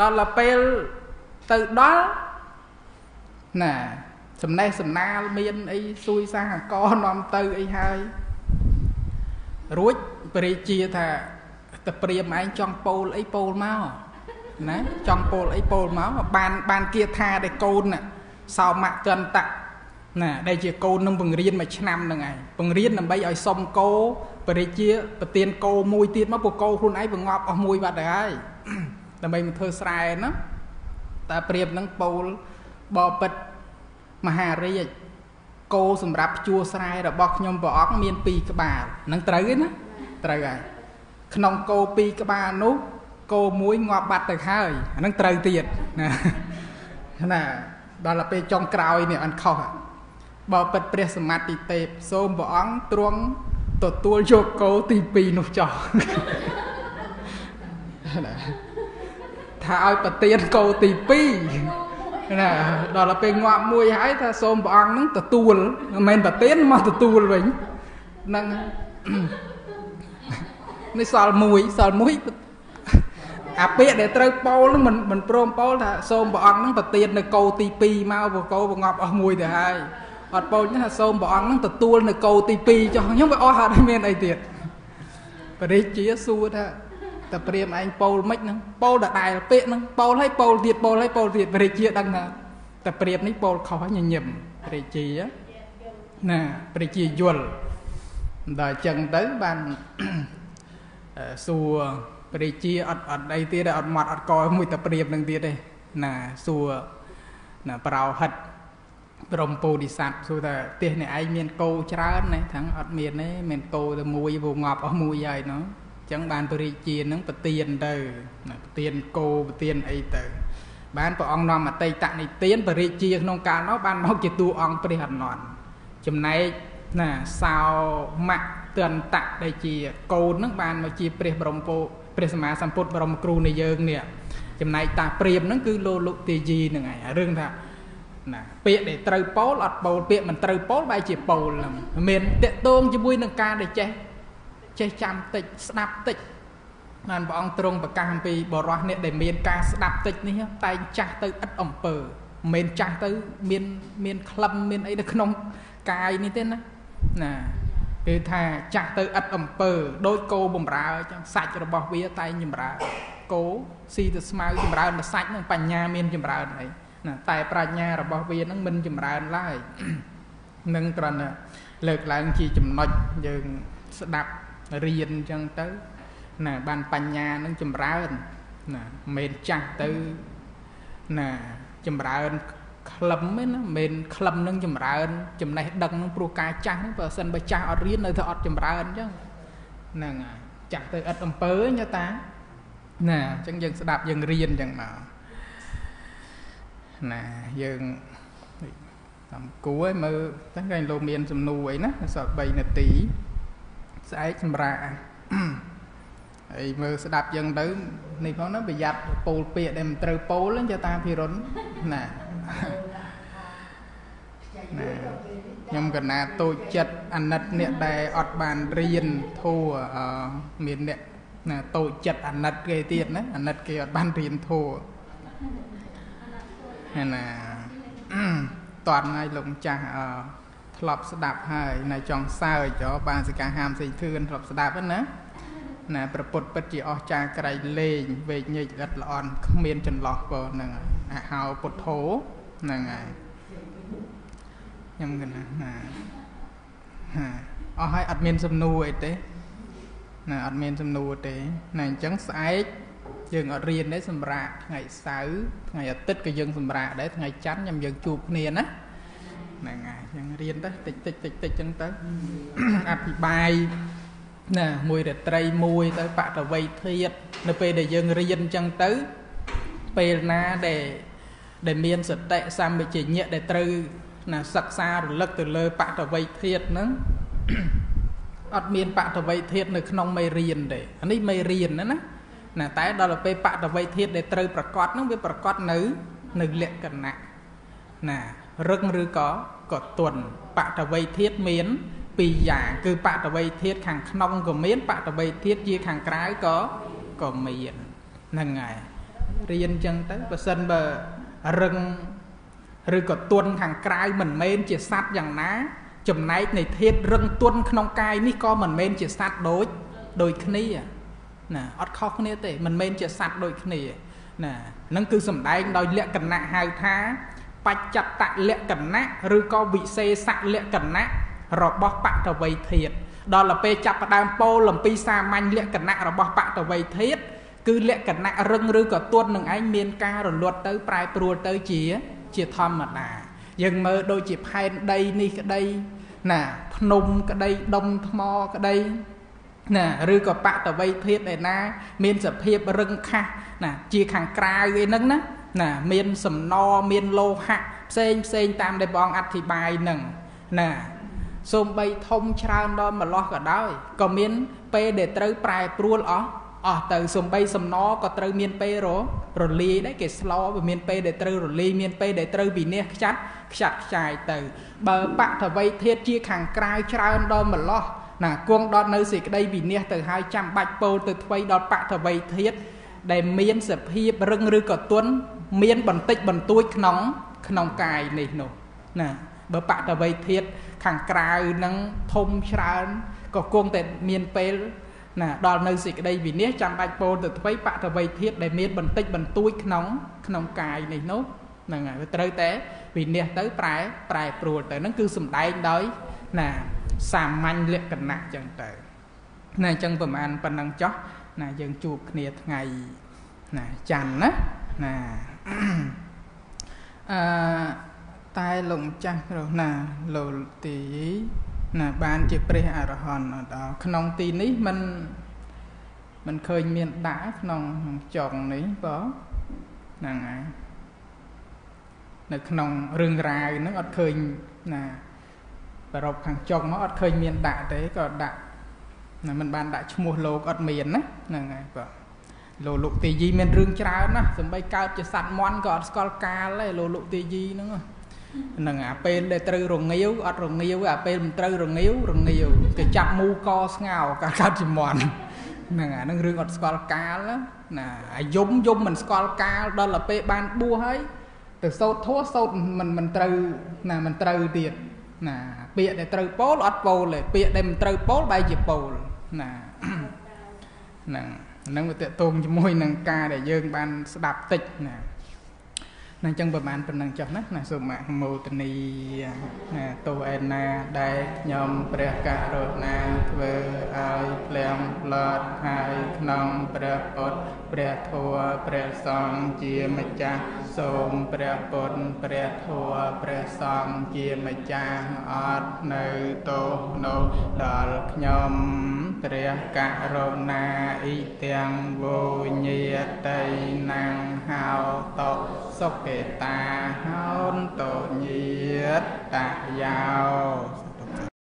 ដល់ទៅពេលទៅដល់ណាសំណេះសំណាលមានអីសួយសាអកនាំទៅអីហើយរួចបរិជាថាទៅព្រាមឯងចង់ពោលអីពោលមកណាចង់ពោលអីពោលមកបានបានគៀថាដែលកូនសោមតន្តៈ ណាដែលជាកូននឹងបង្រៀនមួយឆ្នាំហ្នឹងឯងបង្រៀនដើម្បីឲ្យសុំគោបរិជាប្រទៀនគោមួយទៀតមកពួកគោខ្លួនឯងបង្ងប់អស់មួយបាត់ទៅហើយដើម្បីមកធ្វើស្រែណាតែប្រៀបនឹងពោលបបិទ្ធមហារាជគោសម្រាប់ជួស្រែរបស់ខ្ញុំព្រះអង្គមាន2ក្បាលនឹងត្រូវទេណាត្រូវហើយក្នុងគោ2ក្បាលនោះគោមួយងាប់បាត់ទៅហើយអានឹងត្រូវទៀតណាណាដល់ទៅពេលចុងក្រោយនេះអត់ខុស បើពិតព្រះសម្បត្តិទេពសូមព្រះអង្គទ្រង់ទទួលយកគោទី2នោះចោះណាថាឲ្យប្រទៀនគោទី2ណាដល់ទៅពេលងាប់មួយហើយថាសូមព្រះអង្គនឹងទទួលមិនមែនប្រទៀនមកទទួលវិញហ្នឹងនេះសល់មួយសល់មួយអាពាកដែលត្រូវពោលនឹងមិនមិនព្រមពោលថាសូមព្រះអង្គនឹងប្រទៀននៅគោទី2មកព្រោះគោបង្ងប់អស់មួយទៅហើយ អត់ពោលថាសូមព្រះអង្គនឹងទទួលនៅគោទី2ចុះខ្ញុំវាអស់អត់មានអីទៀតបរិជាសួរថាតែព្រាមឯងពោលមិនហ្នឹងពោលដដែលពាក្យហ្នឹងពោលឲ្យពោលទៀតពោលឲ្យពោលទៀតព្រះជាដឹងថាតែព្រាមនេះពោលខុសញញឹមព្រះជាណាព្រះជាយល់ដល់អញ្ចឹងទៅបានសួរព្រះជាអត់អត់អីទៀតអត់មាត់អត់កមួយតែព្រាមនឹងទៀតទេណាសួរណាប្រោហិត ព្រមពោធិសត្វសួរថាផ្ទះអ្នកឯងមានគោច្រើនណាថាអត់មានទេមានគោតែមួយវងាប់អស់មួយហើយណោះចឹងបានពរិជានឹងប្រទៀនទៅប្រទៀនគោប្រទៀនអីទៅ បានព្រះអង្គនាំអតីតនិទានពរិជាក្នុងកាលនោះបានមកជាតួអង្គព្រះអនន្តចំណែកណាសោមៈទន្តៈដែលជាកូននឹងបានមកជាព្រះបរមពោព្រះសម្មាសម្ពុទ្ធបរមគ្រូនៃយើងនេះចំណែកតាព្រាមនឹងគឺលោលុទេយីនឹងឯងរឿងថា ណាពាក្យដែលត្រូវពោលអត់ពោលពាក្យមិនត្រូវពោលបែរជាពោលហ្នឹងមានតកតងជាមួយនឹងការដែលចេះចេះចាំតិចស្ដាប់តិចបានព្រះអង្គទ្រង់ប្រកាសអំពីបរោះអ្នកដែលមានការស្ដាប់តិចនេះតែងចាស់ទៅឥតអំពើមិនមែនចាស់ទៅមានមានក្លឹមមានអីនៅក្នុងកាយនេះទេណាណាគឺថាចាស់ទៅឥតអំពើដូចគោបំរើចឹងសាច់របស់វាតែងចម្រើគោស៊ីទៅស្មៅចម្រើនទៅសាច់នឹងបញ្ញាមានចម្រើនអី ណាតែប្រាជ្ញារបស់វានឹងមិនចម្រើនឡើយនឹងគ្រាន់តែលើកឡើងជាចំណុចយើងស្ដាប់រៀនអញ្ចឹងទៅណាបានបញ្ញានឹងចម្រើនណាមិនចាស់ទៅណាចម្រើនក្លឹមទេណាមិនក្លឹមនឹងចម្រើន ចំណេះដឹងនឹងព្រោះការចាស់ហ្នឹងបើសិនបើចាស់អត់រៀននៅតែអត់ចម្រើនអញ្ចឹងហ្នឹងហើយចាស់ទៅឥតអំពើញតាណាអញ្ចឹងយើងស្ដាប់យើងរៀនអញ្ចឹងមក ណាយើងតាមគួរឲ្យមើលតែគេលោកមានសំណួរអីណាសល់3នាទីស្អែកសម្រាប់ហើយមើលស្ដាប់យើងទៅនេះផងណាប្រយ័ត្នពោលពាក្យដែលមិនត្រូវពោលហ្នឹងចតាភិរុនណាណាខ្ញុំកណាតូចចិត្តអាណិតអ្នកដែលអត់បានរៀនធัวមានអ្នកណាតូចចិត្តអាណិតគេទៀតណាអាណិតគេអត់បានរៀនធัว ណាតន់ហើយលោកម្ចាស់អឺធ្លាប់ស្ដាប់ហើយនៅចង់សើចចុះបានសិកាហាមសេងធឿនធ្លាប់ស្ដាប់ណាណាប្រពុតពិតជាអស្ចារក្រៃលេងវេកញែកល្អិតល្អន់គ្មានចន្លោះក៏ហ្នឹងហើយអាហៅពុទ្ធោហ្នឹងហើយខ្ញុំគណាណាហាអស់ហើយអត់មានសំណួរអីទេណាអត់មានសំណួរទេណាអញ្ចឹងស្អែក យើងអត់រៀនទេសម្រាប់ថ្ងៃសៅរ៍ថ្ងៃអាទិត្យក៏យើងសម្រាប់ដែរថ្ងៃច័ន្ទខ្ញុំយើងជួបគ្នាណាហ្នឹងហើយអញ្ចឹងរៀនទៅតិចតិចតិចតិចអញ្ចឹងទៅអភិបាយណាមួយរាត្រីមួយទៅបតវ័យធាតនៅពេលដែលយើងរៀនអញ្ចឹងទៅពេលណាដែលដែលមានសតិសម្បជញ្ញៈដែលត្រូវណាសិក្សារលឹកទៅលើបតវ័យធាតហ្នឹងអត់មានបតវ័យធាតនៅក្នុងមេរៀនទេអានេះមេរៀនណាណា ណាតែដល់ពេលបតវ័យធាតដែលត្រូវប្រកាសហ្នឹងវាប្រកាសនៅនៅលក្ខណៈណារឹងឬក៏ក៏ទន់បតវ័យធាតមានពីរយ៉ាងគឺបតវ័យធាតខាងក្នុងក៏មានបតវ័យធាតជាខាងក្រៅក៏ក៏មានហ្នឹងហើយរៀនអញ្ចឹងទៅបើសិនបើរឹងឬក៏ទន់ខាងក្រៅមិនមែនជាសัตว์យ៉ាងណា ចំណែកនៃធាតរឹងទន់ក្នុងកាយនេះក៏មិនមែនជាសัตว์ដូចដូចគ្នា ណាអត់ខុសគ្នាទេមិនមែនជាសัตว์ដូចគ្នាណាហ្នឹងគឺសំដែងដោយលក្ខណៈហៅថាបច្ចតលក្ខណៈឬក៏វិសេសលក្ខណៈរបស់បតវ័យធាតដល់ទៅពេលចាប់ផ្ដើមពោលអំពីសាមញ្ញលក្ខណៈរបស់បតវ័យធាតគឺលក្ខណៈរឹងឬក៏ទន់នឹងឯងមានការរលត់ទៅប្រែប្រួលទៅជាជាធម្មតាយើងមើលដូចជាផែនដីនេះក្តីណាភ្នំក្តីដុំថ្មក្តី ណាឬក៏បតវ័យភាពឯណា មានសភាពរឹងខាស់ណាជាខាងក្រៅអីហ្នឹងណាណាមានសំណមានលោហៈផ្សេងផ្សេងតាមដែលព្រះអង្គអធិប្បាយហ្នឹងណាសូម្បីធំច្រើនដល់ម្លោះក៏ដោយក៏មានពេលដែលត្រូវប្រែប្រួលអស់អស់ទៅសំបីសំណក៏ត្រូវមានពេលររលាយដែរគេស្លោវាមានពេលដែលត្រូវរលាយមានពេលដែលត្រូវវិនិច្ឆ័យខ្ចាត់ខ្ចាត់ខ្ចាយទៅ បើបតវ័យធាតជាខាងក្រៅច្រើនដល់ម្លោះ ណាគង់ដល់នៅសេចក្តីវិនិច្ឆ័យទៅហើយចាំបាច់ពោលទៅថ្វីដល់បតវ័យធាតដែលមានសភាពរឹងឬក៏ទន់មានបន្តិចបន្តួចក្នុងក្នុងកាយនេះនោះណាបើបតវ័យធាតខាងក្រៅនឹងធំច្រើនក៏គង់តែមានពេលណាដល់នៅសេចក្តីវិនិច្ឆ័យចាំបាច់ពោលទៅថ្មីបតវ័យធាតដែលមានបន្តិចបន្តួចក្នុងក្នុងកាយនេះនោះហ្នឹងហើយវាត្រូវតែវិនិច្ឆ័យទៅប្រែប្រែប្រួលទៅហ្នឹងគឺសំដែងដោយណា សាមញ្ញលក្ខណៈចឹងទៅណាអញ្ចឹងប្រហែលប៉ុណ្ណឹងចោះណាយើងជួបគ្នាថ្ងៃណាច័ន្ទណាណាអឺតែលោកម្ចាស់រស់ណាលោកទីណាបានជាព្រះអរហន្តដល់ក្នុងទីនេះมันมันឃើញមានដាក់ក្នុងចុងនេះបងហ្នឹងហើយនៅក្នុងរឿងរ៉ាវហ្នឹងអត់ឃើញណា ប្ររពខាងចុងមកអត់ឃើញមានដាក់ទេក៏ដាក់មិនបានដាក់ឈ្មោះលោកអត់មានណាហ្នឹងហើយបាទលោកលោកទេយីមានរឿងច្រើនណាស់សម្បីកើតជាសัตว์មន់ក៏អត់ស្គាល់កាលទេលោកលោកទេយីហ្នឹងហ្នឹងអាពេលដែលត្រូវរងាវអត់រងាវអាពេលមិនត្រូវរងាវរងាវគេចាប់មូកស្ងោក៏កើតជាមន់ហ្នឹងអាហ្នឹងរឿងអត់ស្គាល់កាលណាអាយំយំមិនស្គាល់កាលដល់ទៅពេលបានបួសហើយទៅសោតធោះសោតមិនមិនត្រូវណាមិនត្រូវទៀតណា ពាក្យដែលត្រូវពោលអត់ពោលទេពាក្យដែលមិនត្រូវពោលបែរជាពោលណាហ្នឹងហ្នឹងវាតកតងជាមួយនឹងការដែលយើងបានស្ដាប់តិចណា នឹងចឹងប្រហែលប៉ុណ្ណឹងចុះណាណាសូមអនុមោទនីណាតោឯណាដែលខ្ញុំព្រះករុណាធ្វើឲ្យភ្លៀងផ្លត់ហើយក្នុងព្រះពុទ្ធព្រះធម៌ព្រះសង្ឃជាម្ចាស់សូមព្រះពុទ្ធព្រះធម៌ព្រះសង្ឃជាម្ចាស់អត់នៅទោសនោះដល់ខ្ញុំព្រះករុណាអ៊ីទាំងវោញាតីណាំងហៅតសុខេតាហោនតញាតតយោ